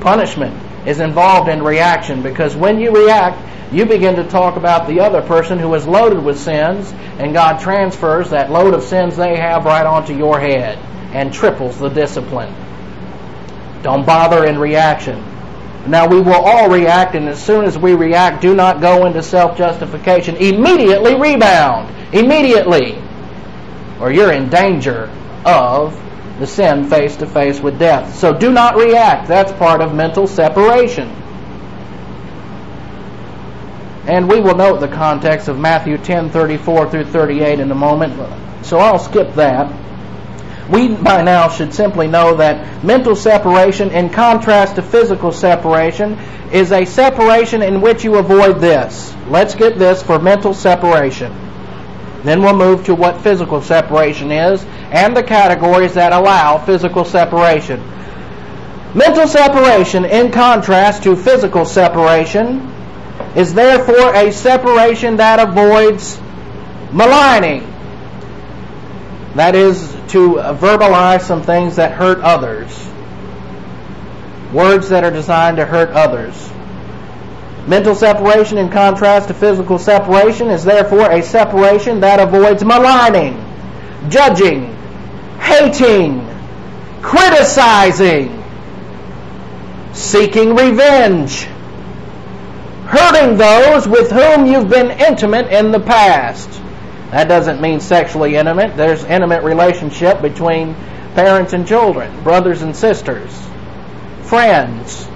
Punishment is involved in reaction because when you react, you begin to talk about the other person who is loaded with sins, and God transfers that load of sins they have right onto your head and triples the discipline. Don't bother in reaction. Now we will all react, and as soon as we react, do not go into self justification. Immediately rebound. Immediately. Or you're in danger of the sin face to face with death. So do not react. That's part of mental separation. And we will note the context of Matthew 10 34 through 38 in a moment, so I'll skip that. We by now should simply know that mental separation, in contrast to physical separation, is a separation in which you avoid this. Let's get this for mental separation. Then we'll move to what physical separation is and the categories that allow physical separation. Mental separation, in contrast to physical separation, is therefore a separation that avoids maligning. That is to verbalize some things that hurt others. Words that are designed to hurt others. Mental separation, in contrast to physical separation, is therefore a separation that avoids maligning, judging, hating, criticizing, seeking revenge, hurting those with whom you've been intimate in the past. That doesn't mean sexually intimate. There's intimate relationship between parents and children, brothers and sisters, friends.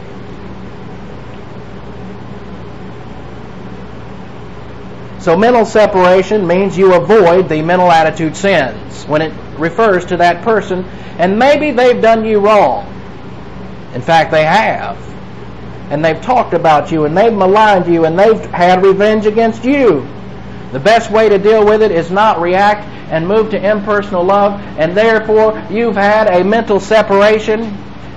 So mental separation means you avoid the mental attitude sins when it refers to that person, and maybe they've done you wrong. In fact, they have. And they've talked about you, and they've maligned you, and they've had revenge against you. The best way to deal with it is not react and move to impersonal love, and therefore you've had a mental separation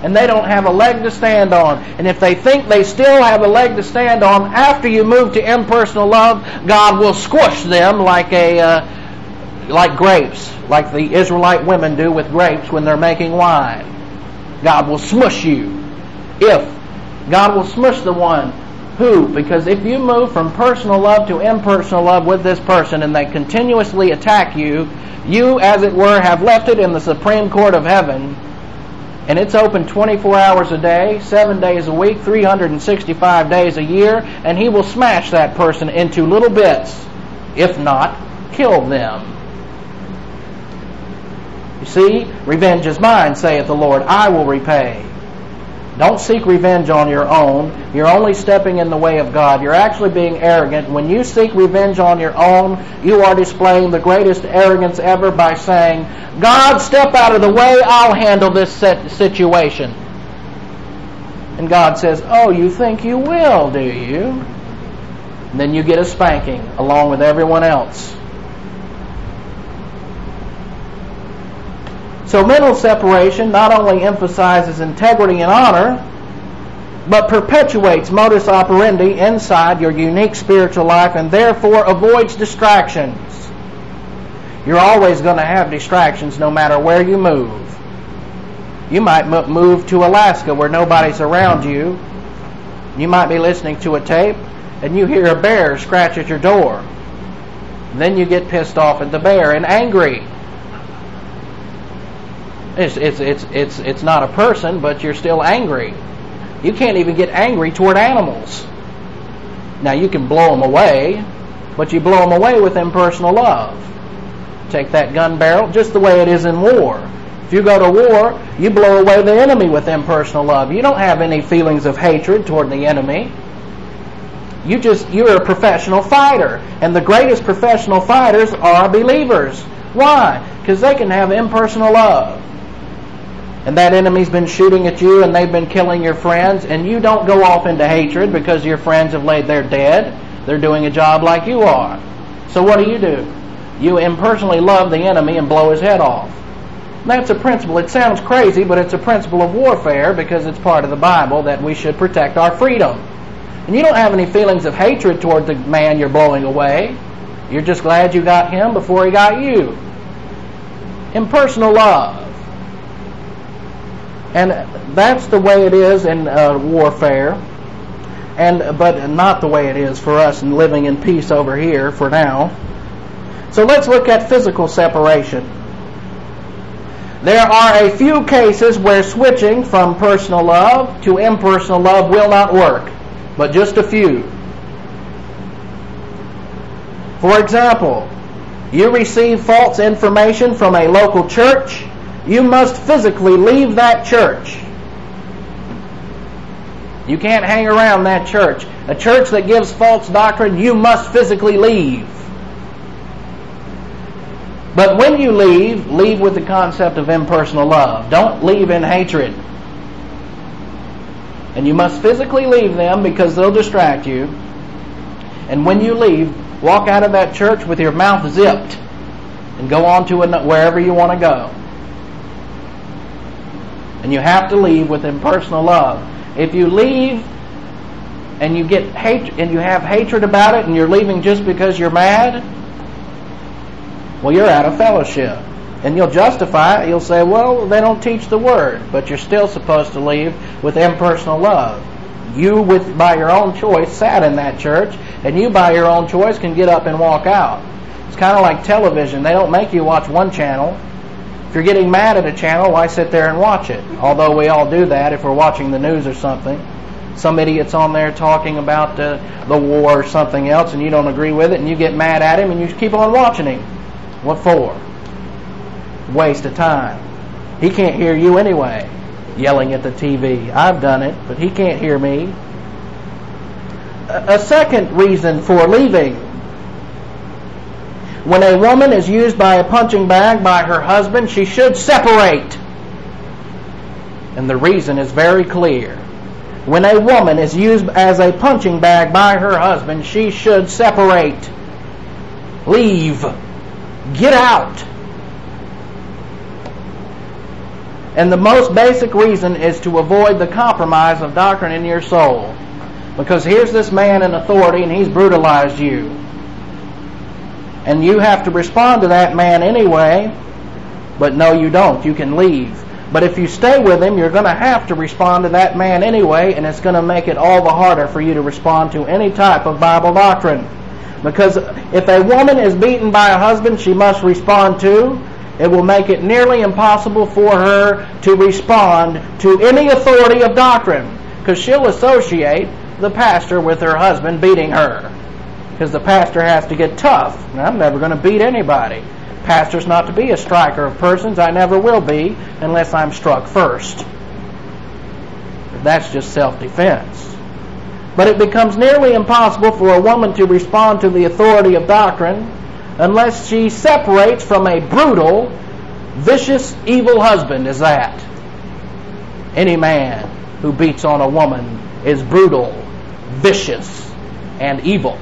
and they don't have a leg to stand on. And if they think they still have a leg to stand on after you move to impersonal love, God will squish them like a uh, like grapes, like the Israelite women do with grapes when they're making wine. God will smush you. If God will smush the one who, because if you move from personal love to impersonal love with this person and they continuously attack you, you, as it were, have left it in the Supreme Court of Heaven, and it's open 24 hours a day, 7 days a week, 365 days a year, and He will smash that person into little bits, if not, kill them. You see, revenge is mine, saith the Lord, I will repay. Don't seek revenge on your own. You're only stepping in the way of God. You're actually being arrogant. When you seek revenge on your own, you are displaying the greatest arrogance ever by saying, God, step out of the way. I'll handle this situation. And God says, Oh, you think you will, do you? And then you get a spanking along with everyone else. So mental separation not only emphasizes integrity and honor, but perpetuates modus operandi inside your unique spiritual life and therefore avoids distractions. You're always going to have distractions no matter where you move. You might move to Alaska where nobody's around you. You might be listening to a tape and you hear a bear scratch at your door. Then you get pissed off at the bear and angry it's, it's, it's, it's, it's not a person, but you're still angry. You can't even get angry toward animals. Now, you can blow them away, but you blow them away with impersonal love. Take that gun barrel, just the way it is in war. If you go to war, you blow away the enemy with impersonal love. You don't have any feelings of hatred toward the enemy. You just you're a professional fighter, and the greatest professional fighters are believers. Why? Because they can have impersonal love and that enemy's been shooting at you and they've been killing your friends, and you don't go off into hatred because your friends have laid there dead. They're doing a job like you are. So what do you do? You impersonally love the enemy and blow his head off. That's a principle. It sounds crazy, but it's a principle of warfare because it's part of the Bible that we should protect our freedom. And you don't have any feelings of hatred toward the man you're blowing away. You're just glad you got him before he got you. Impersonal love. And that's the way it is in uh, warfare, and but not the way it is for us in living in peace over here for now. So let's look at physical separation. There are a few cases where switching from personal love to impersonal love will not work, but just a few. For example, you receive false information from a local church you must physically leave that church. You can't hang around that church. A church that gives false doctrine, you must physically leave. But when you leave, leave with the concept of impersonal love. Don't leave in hatred. And you must physically leave them because they'll distract you. And when you leave, walk out of that church with your mouth zipped and go on to wherever you want to go. And you have to leave with impersonal love. If you leave and you get hate and you have hatred about it and you're leaving just because you're mad, well you're out of fellowship. And you'll justify it. You'll say, well, they don't teach the word, but you're still supposed to leave with impersonal love. You, with by your own choice, sat in that church, and you, by your own choice, can get up and walk out. It's kind of like television. They don't make you watch one channel. If you're getting mad at a channel, why sit there and watch it? Although we all do that if we're watching the news or something. Some idiot's on there talking about uh, the war or something else, and you don't agree with it, and you get mad at him, and you keep on watching him. What for? Waste of time. He can't hear you anyway, yelling at the TV. I've done it, but he can't hear me. A second reason for leaving. When a woman is used by a punching bag by her husband, she should separate. And the reason is very clear. When a woman is used as a punching bag by her husband, she should separate. Leave. Get out. And the most basic reason is to avoid the compromise of doctrine in your soul. Because here's this man in authority and he's brutalized you. And you have to respond to that man anyway, but no, you don't. You can leave. But if you stay with him, you're going to have to respond to that man anyway, and it's going to make it all the harder for you to respond to any type of Bible doctrine. Because if a woman is beaten by a husband she must respond to, it will make it nearly impossible for her to respond to any authority of doctrine. Because she'll associate the pastor with her husband beating her. Because the pastor has to get tough. I'm never going to beat anybody. Pastor's not to be a striker of persons. I never will be unless I'm struck first. That's just self-defense. But it becomes nearly impossible for a woman to respond to the authority of doctrine unless she separates from a brutal, vicious, evil husband as that. Any man who beats on a woman is brutal, vicious, and evil.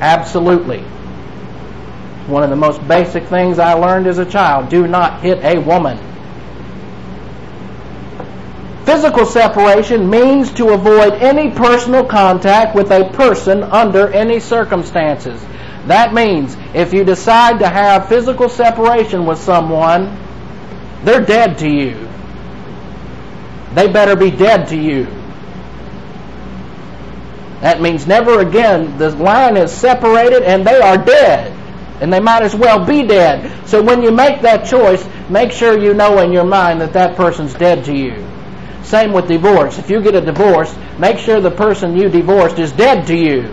Absolutely. One of the most basic things I learned as a child do not hit a woman. Physical separation means to avoid any personal contact with a person under any circumstances. That means if you decide to have physical separation with someone, they're dead to you. They better be dead to you. That means never again. The line is separated and they are dead and they might as well be dead. So when you make that choice, make sure you know in your mind that that person's dead to you. Same with divorce. If you get a divorce, make sure the person you divorced is dead to you.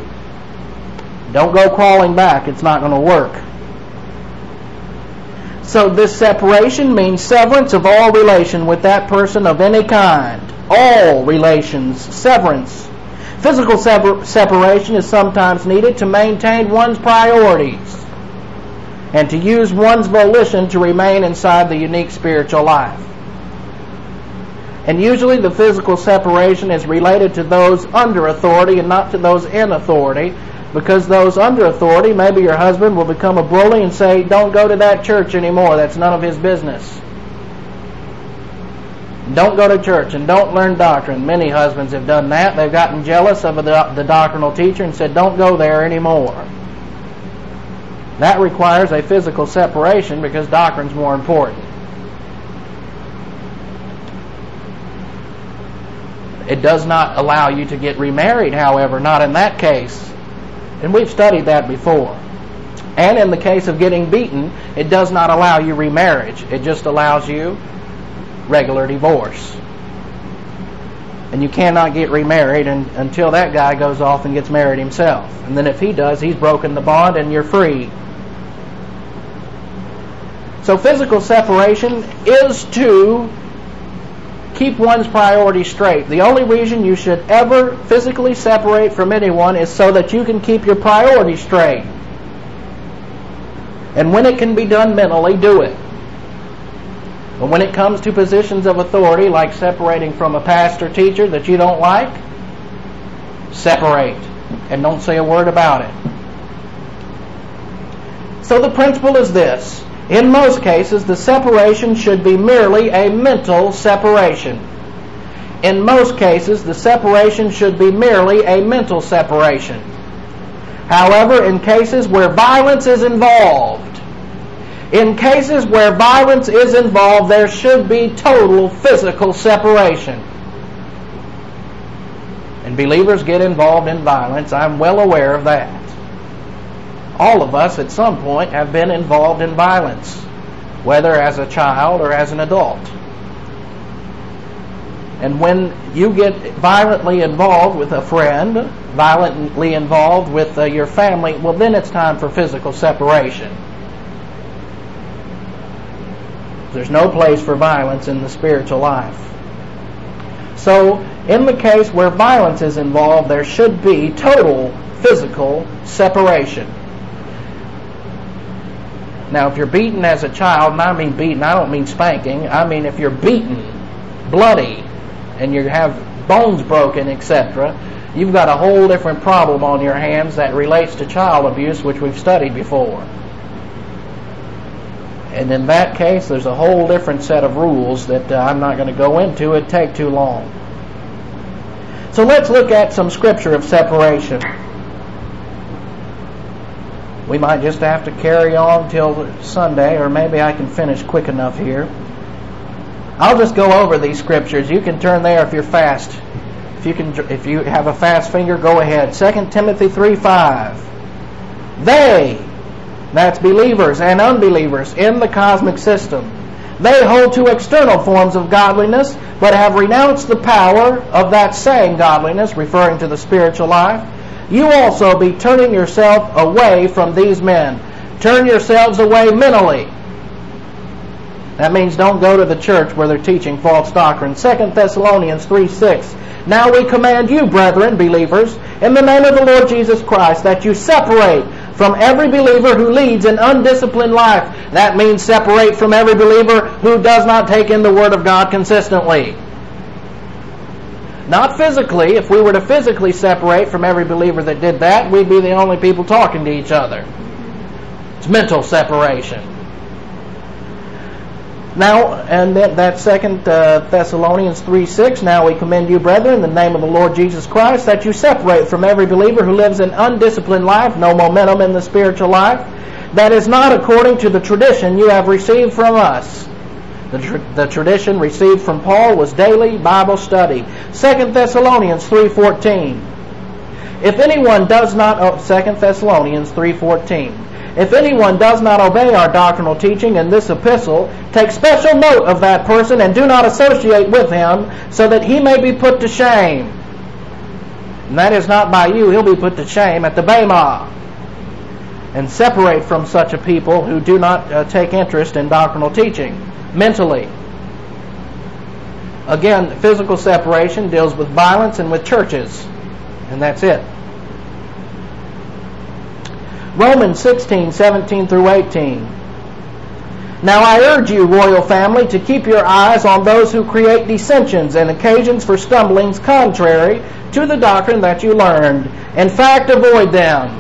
Don't go crawling back. It's not going to work. So this separation means severance of all relation with that person of any kind. All relations, severance. Physical separ- separation is sometimes needed to maintain one's priorities and to use one's volition to remain inside the unique spiritual life. And usually the physical separation is related to those under authority and not to those in authority, because those under authority, maybe your husband will become a bully and say, don't go to that church anymore, that's none of his business. Don't go to church and don't learn doctrine. Many husbands have done that. They've gotten jealous of the, doctrinal teacher and said, don't go there anymore. That requires a physical separation because doctrine's more important. It does not allow you to get remarried, however, not in that case. And we've studied that before. And in the case of getting beaten, it does not allow you remarriage. It just allows you regular divorce. And you cannot get remarried and, until that guy goes off and gets married himself. And then if he does, he's broken the bond and you're free. So physical separation is to keep one's priorities straight. The only reason you should ever physically separate from anyone is so that you can keep your priorities straight. And when it can be done mentally, do it. But when it comes to positions of authority, like separating from a pastor teacher that you don't like, separate and don't say a word about it. So the principle is this. In most cases, the separation should be merely a mental separation. In most cases, the separation should be merely a mental separation. However, in cases where violence is involved, in cases where violence is involved, there should be total physical separation. And believers get involved in violence. I'm well aware of that. All of us at some point have been involved in violence, whether as a child or as an adult. And when you get violently involved with a friend, violently involved with uh, your family, well, then it's time for physical separation. There's no place for violence in the spiritual life. So, in the case where violence is involved, there should be total physical separation. Now, if you're beaten as a child, and I mean beaten, I don't mean spanking, I mean if you're beaten, bloody, and you have bones broken, etc., you've got a whole different problem on your hands that relates to child abuse, which we've studied before. And in that case, there's a whole different set of rules that uh, I'm not going to go into. It'd take too long. So let's look at some scripture of separation. We might just have to carry on till Sunday, or maybe I can finish quick enough here. I'll just go over these scriptures. You can turn there if you're fast. If you can, if you have a fast finger, go ahead. 2 Timothy 3 5. They that's believers and unbelievers in the cosmic system. They hold to external forms of godliness, but have renounced the power of that same godliness, referring to the spiritual life. You also be turning yourself away from these men. Turn yourselves away mentally. That means don't go to the church where they're teaching false doctrine. 2 Thessalonians 3 6. Now we command you, brethren, believers, in the name of the Lord Jesus Christ, that you separate from every believer who leads an undisciplined life. That means separate from every believer who does not take in the Word of God consistently. Not physically. If we were to physically separate from every believer that did that, we'd be the only people talking to each other. It's mental separation. Now, and that, that second uh, Thessalonians 3 6, now we commend you, brethren, in the name of the Lord Jesus Christ, that you separate from every believer who lives an undisciplined life, no momentum in the spiritual life, that is not according to the tradition you have received from us. The, tr- the tradition received from Paul was daily Bible study. 2 Thessalonians 3.14. If anyone does not, oh, 2 Thessalonians 3.14. If anyone does not obey our doctrinal teaching in this epistle, take special note of that person and do not associate with him, so that he may be put to shame. And that is not by you, he'll be put to shame at the Bema. And separate from such a people who do not uh, take interest in doctrinal teaching mentally. Again, physical separation deals with violence and with churches. And that's it. Romans 16, 17 through 18. Now I urge you, royal family, to keep your eyes on those who create dissensions and occasions for stumblings contrary to the doctrine that you learned. In fact, avoid them.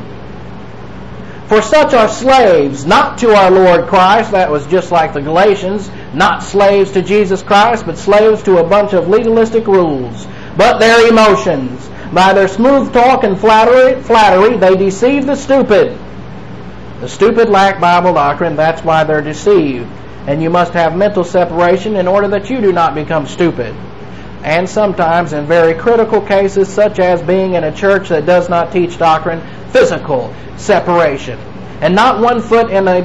For such are slaves, not to our Lord Christ, that was just like the Galatians, not slaves to Jesus Christ, but slaves to a bunch of legalistic rules, but their emotions. By their smooth talk and flattery, flattery they deceive the stupid. The stupid lack Bible doctrine, that's why they're deceived. And you must have mental separation in order that you do not become stupid. And sometimes, in very critical cases, such as being in a church that does not teach doctrine, physical separation. And not one foot in a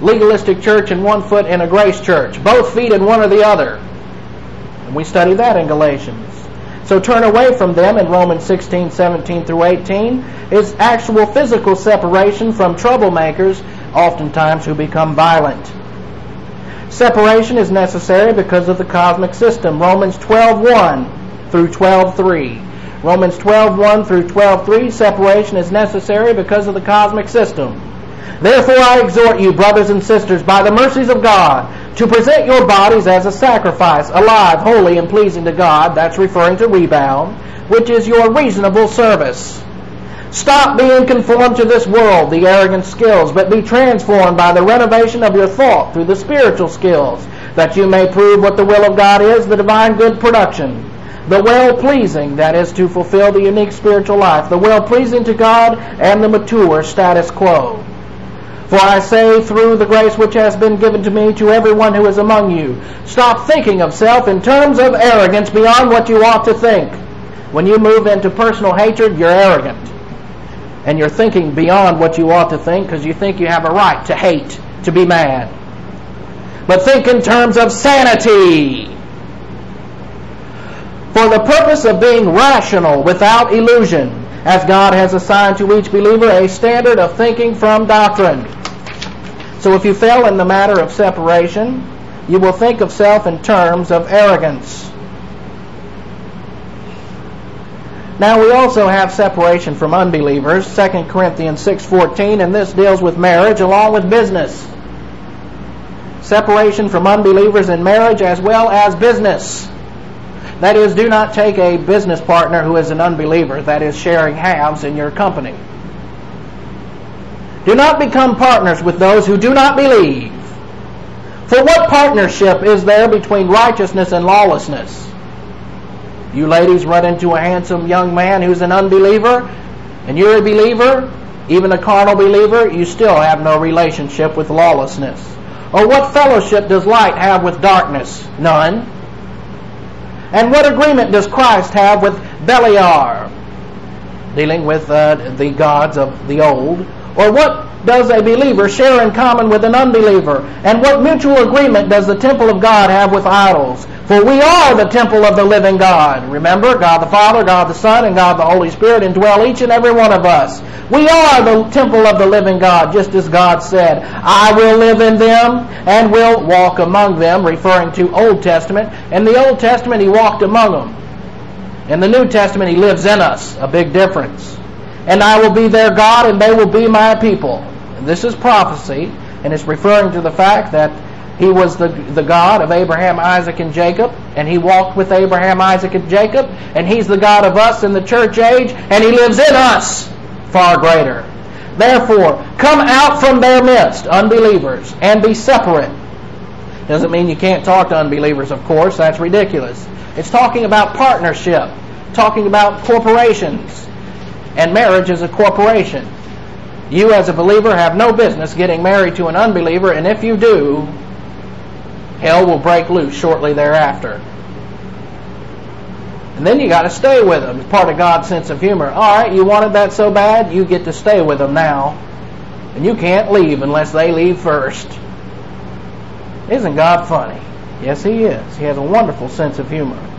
legalistic church and one foot in a grace church. Both feet in one or the other. And we study that in Galatians. So turn away from them in Romans 16, 17 through 18 is actual physical separation from troublemakers, oftentimes who become violent. Separation is necessary because of the cosmic system. Romans 12.1 through 12.3. Romans 12.1 through 12.3, separation is necessary because of the cosmic system. Therefore I exhort you, brothers and sisters, by the mercies of God, to present your bodies as a sacrifice, alive, holy, and pleasing to God. That's referring to rebound, which is your reasonable service. Stop being conformed to this world, the arrogant skills, but be transformed by the renovation of your thought through the spiritual skills, that you may prove what the will of God is, the divine good production the well pleasing, that is to fulfill the unique spiritual life, the well pleasing to God and the mature status quo. For I say, through the grace which has been given to me to everyone who is among you, stop thinking of self in terms of arrogance beyond what you ought to think. When you move into personal hatred, you're arrogant. And you're thinking beyond what you ought to think because you think you have a right to hate, to be mad. But think in terms of sanity for the purpose of being rational without illusion, as God has assigned to each believer a standard of thinking from doctrine. So if you fail in the matter of separation, you will think of self in terms of arrogance. Now we also have separation from unbelievers, 2 Corinthians 6:14, and this deals with marriage along with business. Separation from unbelievers in marriage as well as business. That is, do not take a business partner who is an unbeliever, that is, sharing halves in your company. Do not become partners with those who do not believe. For what partnership is there between righteousness and lawlessness? You ladies run into a handsome young man who's an unbeliever, and you're a believer, even a carnal believer, you still have no relationship with lawlessness. Or what fellowship does light have with darkness? None. And what agreement does Christ have with Beliar, dealing with uh, the gods of the old? Or what does a believer share in common with an unbeliever? And what mutual agreement does the temple of God have with idols? For we are the temple of the living God. Remember, God the Father, God the Son, and God the Holy Spirit indwell each and every one of us. We are the temple of the living God, just as God said, I will live in them and will walk among them, referring to Old Testament. In the Old Testament, He walked among them. In the New Testament, He lives in us. A big difference. And I will be their God, and they will be my people. This is prophecy, and it's referring to the fact that he was the, the God of Abraham, Isaac, and Jacob, and he walked with Abraham, Isaac, and Jacob, and he's the God of us in the church age, and he lives in us far greater. Therefore, come out from their midst, unbelievers, and be separate. Doesn't mean you can't talk to unbelievers, of course, that's ridiculous. It's talking about partnership, talking about corporations, and marriage is a corporation. You, as a believer, have no business getting married to an unbeliever, and if you do, hell will break loose shortly thereafter. And then you got to stay with them. It's part of God's sense of humor. All right, you wanted that so bad, you get to stay with them now. And you can't leave unless they leave first. Isn't God funny? Yes, He is. He has a wonderful sense of humor.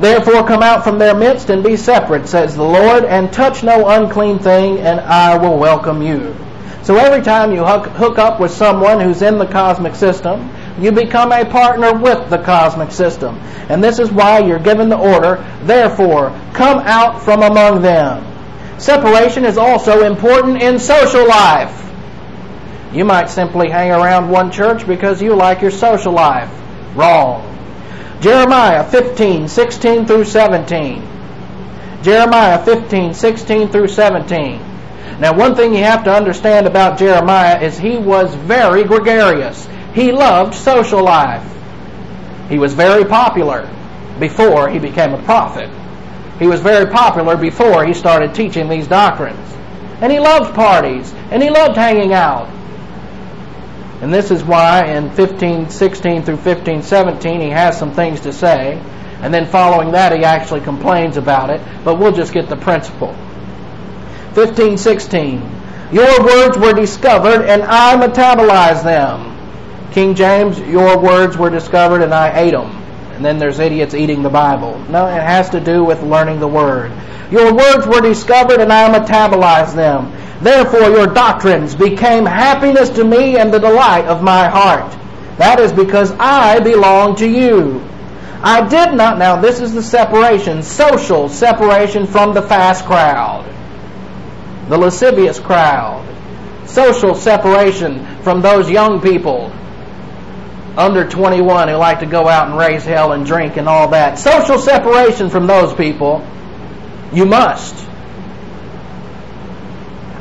Therefore, come out from their midst and be separate, says the Lord, and touch no unclean thing, and I will welcome you. So every time you hook, up with someone who's in the cosmic system, you become a partner with the cosmic system. And this is why you're given the order, therefore, come out from among them. Separation is also important in social life. You might simply hang around one church because you like your social life. Wrong. Jeremiah 15, 16 through 17. Jeremiah 15, 16 through 17. Now, one thing you have to understand about Jeremiah is he was very gregarious. He loved social life. He was very popular before he became a prophet. He was very popular before he started teaching these doctrines. And he loved parties, and he loved hanging out. And this is why in 1516 through 1517 he has some things to say. And then following that he actually complains about it. But we'll just get the principle. 15:16 Your words were discovered and I metabolized them. King James, your words were discovered and I ate them. And then there's idiots eating the Bible. No, it has to do with learning the word. Your words were discovered and I metabolized them. Therefore your doctrines became happiness to me and the delight of my heart. That is because I belong to you. I did not, now this is the separation, social separation from the fast crowd the lascivious crowd. social separation from those young people under 21 who like to go out and raise hell and drink and all that. Social separation from those people. You must.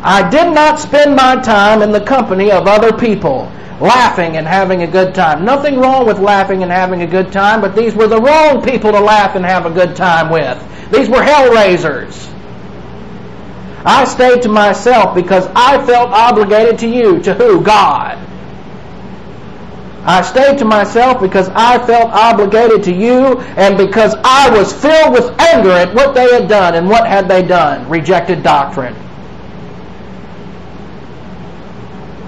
I did not spend my time in the company of other people, laughing and having a good time. Nothing wrong with laughing and having a good time, but these were the wrong people to laugh and have a good time with. These were hell raisers. I stayed to myself because I felt obligated to you. To who? God. I stayed to myself because I felt obligated to you and because I was filled with anger at what they had done. And what had they done? Rejected doctrine.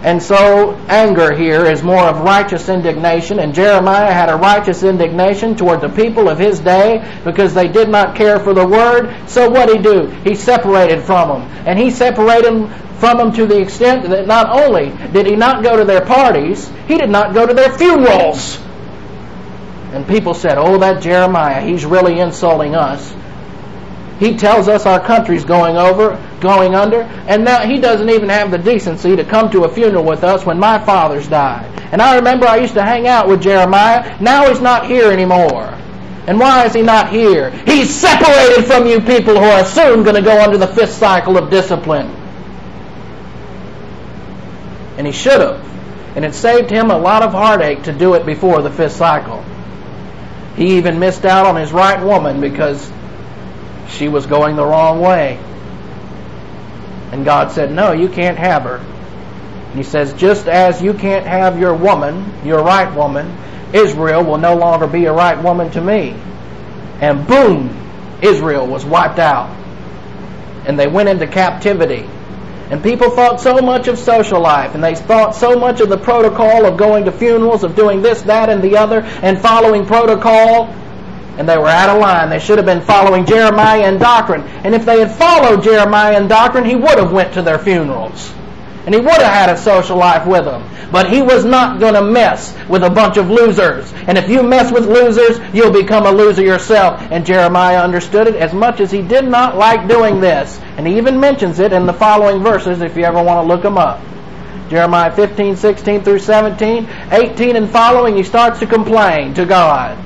And so anger here is more of righteous indignation. And Jeremiah had a righteous indignation toward the people of his day because they did not care for the word. So what did he do? He separated from them. And he separated from them to the extent that not only did he not go to their parties, he did not go to their funerals. And people said, oh, that Jeremiah, he's really insulting us. He tells us our country's going over, going under, and now he doesn't even have the decency to come to a funeral with us when my father's died. And I remember I used to hang out with Jeremiah. Now he's not here anymore. And why is he not here? He's separated from you people who are soon going to go under the fifth cycle of discipline. And he should have. And it saved him a lot of heartache to do it before the fifth cycle. He even missed out on his right woman because she was going the wrong way. And God said, No, you can't have her. And He says, Just as you can't have your woman, your right woman, Israel will no longer be a right woman to me. And boom, Israel was wiped out. And they went into captivity. And people thought so much of social life, and they thought so much of the protocol of going to funerals, of doing this, that, and the other, and following protocol and they were out of line. They should have been following Jeremiah and doctrine. And if they had followed Jeremiah and doctrine, he would have went to their funerals. And he would have had a social life with them. But he was not going to mess with a bunch of losers. And if you mess with losers, you'll become a loser yourself. And Jeremiah understood it as much as he did not like doing this. And he even mentions it in the following verses if you ever want to look them up. Jeremiah 15, 16 through 17, 18 and following, he starts to complain to God.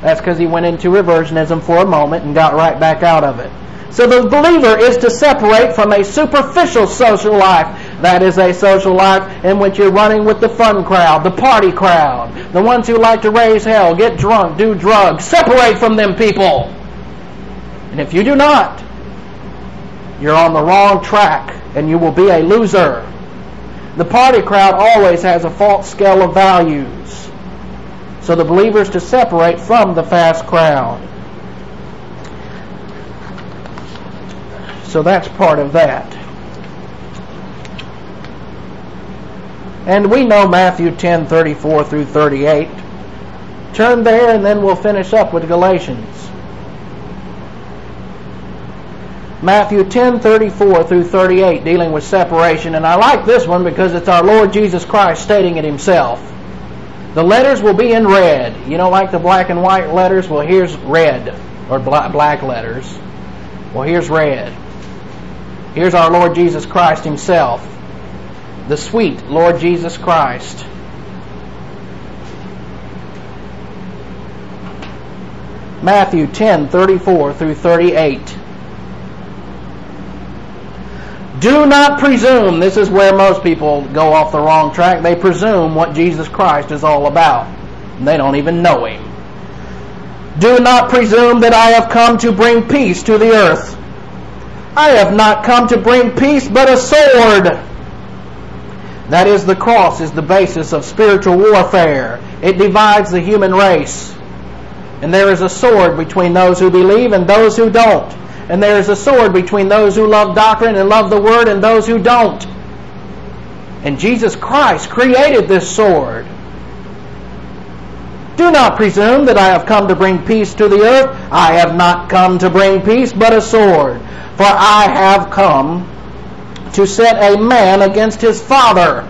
That's because he went into reversionism for a moment and got right back out of it. So the believer is to separate from a superficial social life. That is a social life in which you're running with the fun crowd, the party crowd, the ones who like to raise hell, get drunk, do drugs. Separate from them people. And if you do not, you're on the wrong track and you will be a loser. The party crowd always has a false scale of values. So the believers to separate from the fast crowd. So that's part of that. And we know Matthew 10 34 through 38. Turn there and then we'll finish up with Galatians. Matthew 10 34 through 38, dealing with separation. And I like this one because it's our Lord Jesus Christ stating it himself. The letters will be in red. You don't like the black and white letters? Well, here's red, or black letters. Well, here's red. Here's our Lord Jesus Christ Himself, the sweet Lord Jesus Christ. Matthew 10 34 through 38. Do not presume, this is where most people go off the wrong track. They presume what Jesus Christ is all about. They don't even know Him. Do not presume that I have come to bring peace to the earth. I have not come to bring peace, but a sword. That is, the cross is the basis of spiritual warfare. It divides the human race. And there is a sword between those who believe and those who don't. And there is a sword between those who love doctrine and love the word and those who don't. And Jesus Christ created this sword. Do not presume that I have come to bring peace to the earth. I have not come to bring peace, but a sword. For I have come to set a man against his father,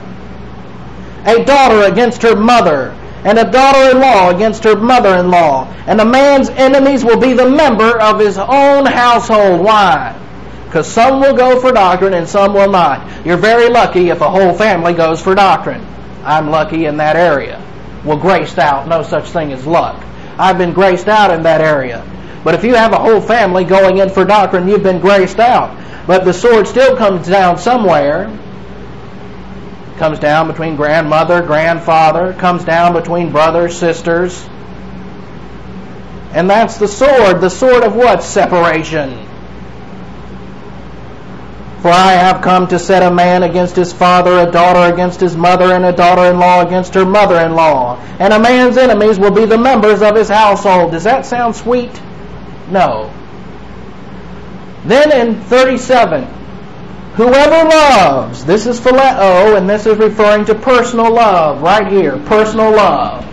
a daughter against her mother, and a daughter-in-law against her mother-in-law. And a man's enemies will be the member of his own household. Why? Because some will go for doctrine and some will not. You're very lucky if a whole family goes for doctrine. I'm lucky in that area. Well, graced out, no such thing as luck. I've been graced out in that area. But if you have a whole family going in for doctrine, you've been graced out. But the sword still comes down somewhere. Comes down between grandmother, grandfather, comes down between brothers, sisters. And that's the sword. The sword of what? Separation. For I have come to set a man against his father, a daughter against his mother, and a daughter-in-law against her mother-in-law. And a man's enemies will be the members of his household. Does that sound sweet? No. Then in 37, whoever loves, this is phileo, and this is referring to personal love, right here, personal love.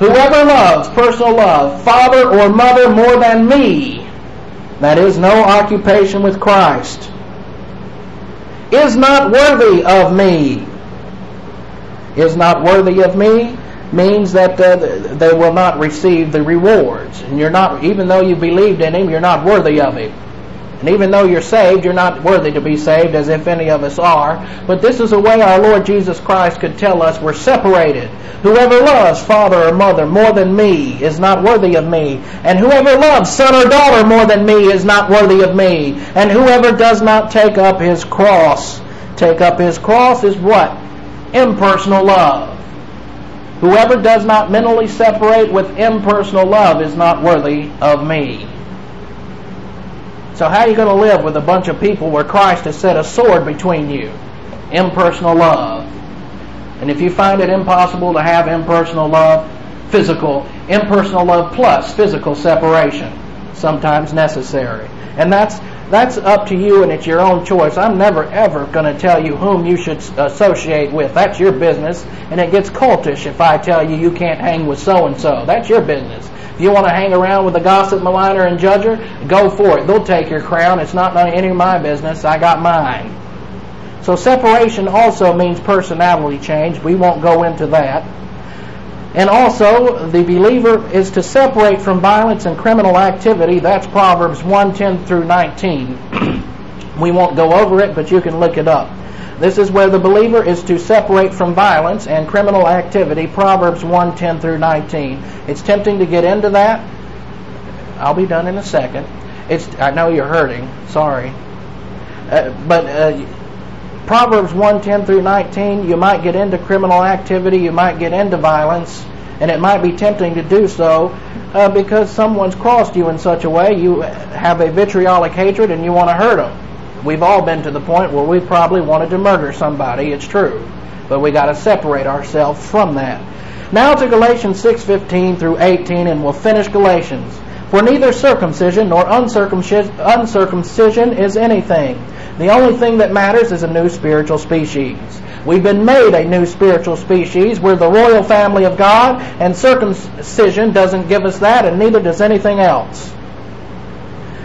Whoever loves, personal love, father or mother more than me, that is no occupation with Christ is not worthy of me. Is not worthy of me means that uh, they will not receive the rewards. And you're not, even though you believed in Him, you're not worthy of Him. And even though you're saved, you're not worthy to be saved, as if any of us are. But this is a way our Lord Jesus Christ could tell us we're separated. Whoever loves father or mother more than me is not worthy of me. And whoever loves son or daughter more than me is not worthy of me. And whoever does not take up his cross, take up his cross is what? Impersonal love. Whoever does not mentally separate with impersonal love is not worthy of me. So how are you going to live with a bunch of people where Christ has set a sword between you? Impersonal love. And if you find it impossible to have impersonal love, physical, impersonal love plus physical separation, sometimes necessary. And that's that's up to you and it's your own choice. I'm never ever going to tell you whom you should associate with. That's your business. And it gets cultish if I tell you you can't hang with so and so. That's your business. If you want to hang around with the gossip, maligner, and judger, go for it. They'll take your crown. It's not any of my business. I got mine. So separation also means personality change. We won't go into that. And also, the believer is to separate from violence and criminal activity. That's Proverbs 1 10 through 19. we won't go over it, but you can look it up. This is where the believer is to separate from violence and criminal activity, Proverbs 1 10 through 19. It's tempting to get into that. I'll be done in a second. It's, I know you're hurting. Sorry. Uh, but uh, Proverbs 1 10 through 19, you might get into criminal activity, you might get into violence, and it might be tempting to do so uh, because someone's crossed you in such a way, you have a vitriolic hatred and you want to hurt them. We've all been to the point where we probably wanted to murder somebody, it's true. But we got to separate ourselves from that. Now to Galatians 6:15 through 18 and we'll finish Galatians. For neither circumcision nor uncircumcision is anything. The only thing that matters is a new spiritual species. We've been made a new spiritual species. We're the royal family of God, and circumcision doesn't give us that, and neither does anything else.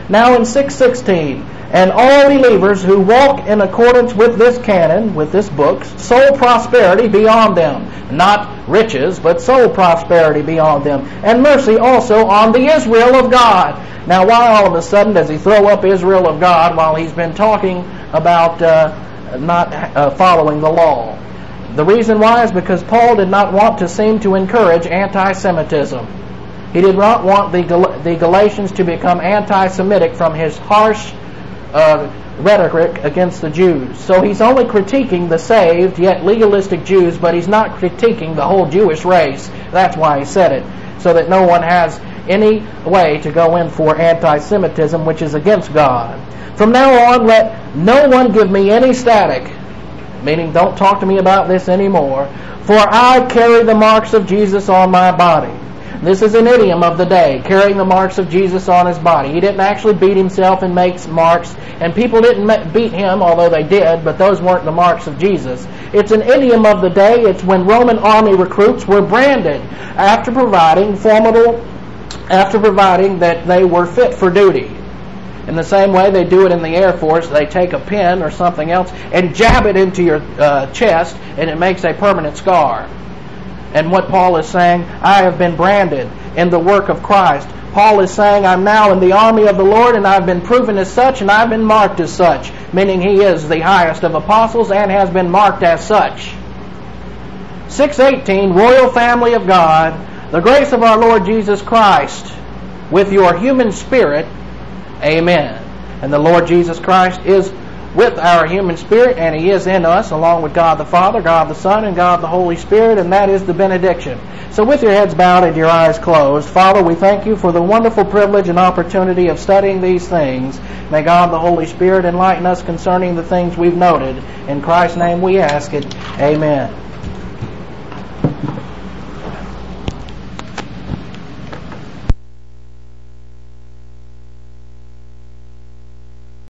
Now in 616, and all believers who walk in accordance with this canon, with this book, soul prosperity beyond them. Not riches, but soul prosperity beyond them. And mercy also on the Israel of God. Now, why all of a sudden does he throw up Israel of God while he's been talking about uh, not uh, following the law? The reason why is because Paul did not want to seem to encourage anti Semitism. He did not want the, Gal- the Galatians to become anti Semitic from his harsh uh, rhetoric against the Jews. So he's only critiquing the saved, yet legalistic Jews, but he's not critiquing the whole Jewish race. That's why he said it, so that no one has any way to go in for anti Semitism, which is against God. From now on, let no one give me any static, meaning don't talk to me about this anymore, for I carry the marks of Jesus on my body. This is an idiom of the day, carrying the marks of Jesus on his body. He didn't actually beat himself and make marks, and people didn't beat him, although they did, but those weren't the marks of Jesus. It's an idiom of the day. It's when Roman army recruits were branded after providing formidable, after providing that they were fit for duty. In the same way they do it in the Air Force, they take a pin or something else and jab it into your uh, chest, and it makes a permanent scar. And what Paul is saying, I have been branded in the work of Christ Paul is saying, I'm now in the army of the Lord and I've been proven as such and I've been marked as such, meaning he is the highest of apostles and has been marked as such. 618, Royal Family of God, the grace of our Lord Jesus Christ with your human spirit, amen. And the Lord Jesus Christ is with our human spirit, and He is in us, along with God the Father, God the Son, and God the Holy Spirit, and that is the benediction. So, with your heads bowed and your eyes closed, Father, we thank you for the wonderful privilege and opportunity of studying these things. May God the Holy Spirit enlighten us concerning the things we've noted. In Christ's name we ask it. Amen.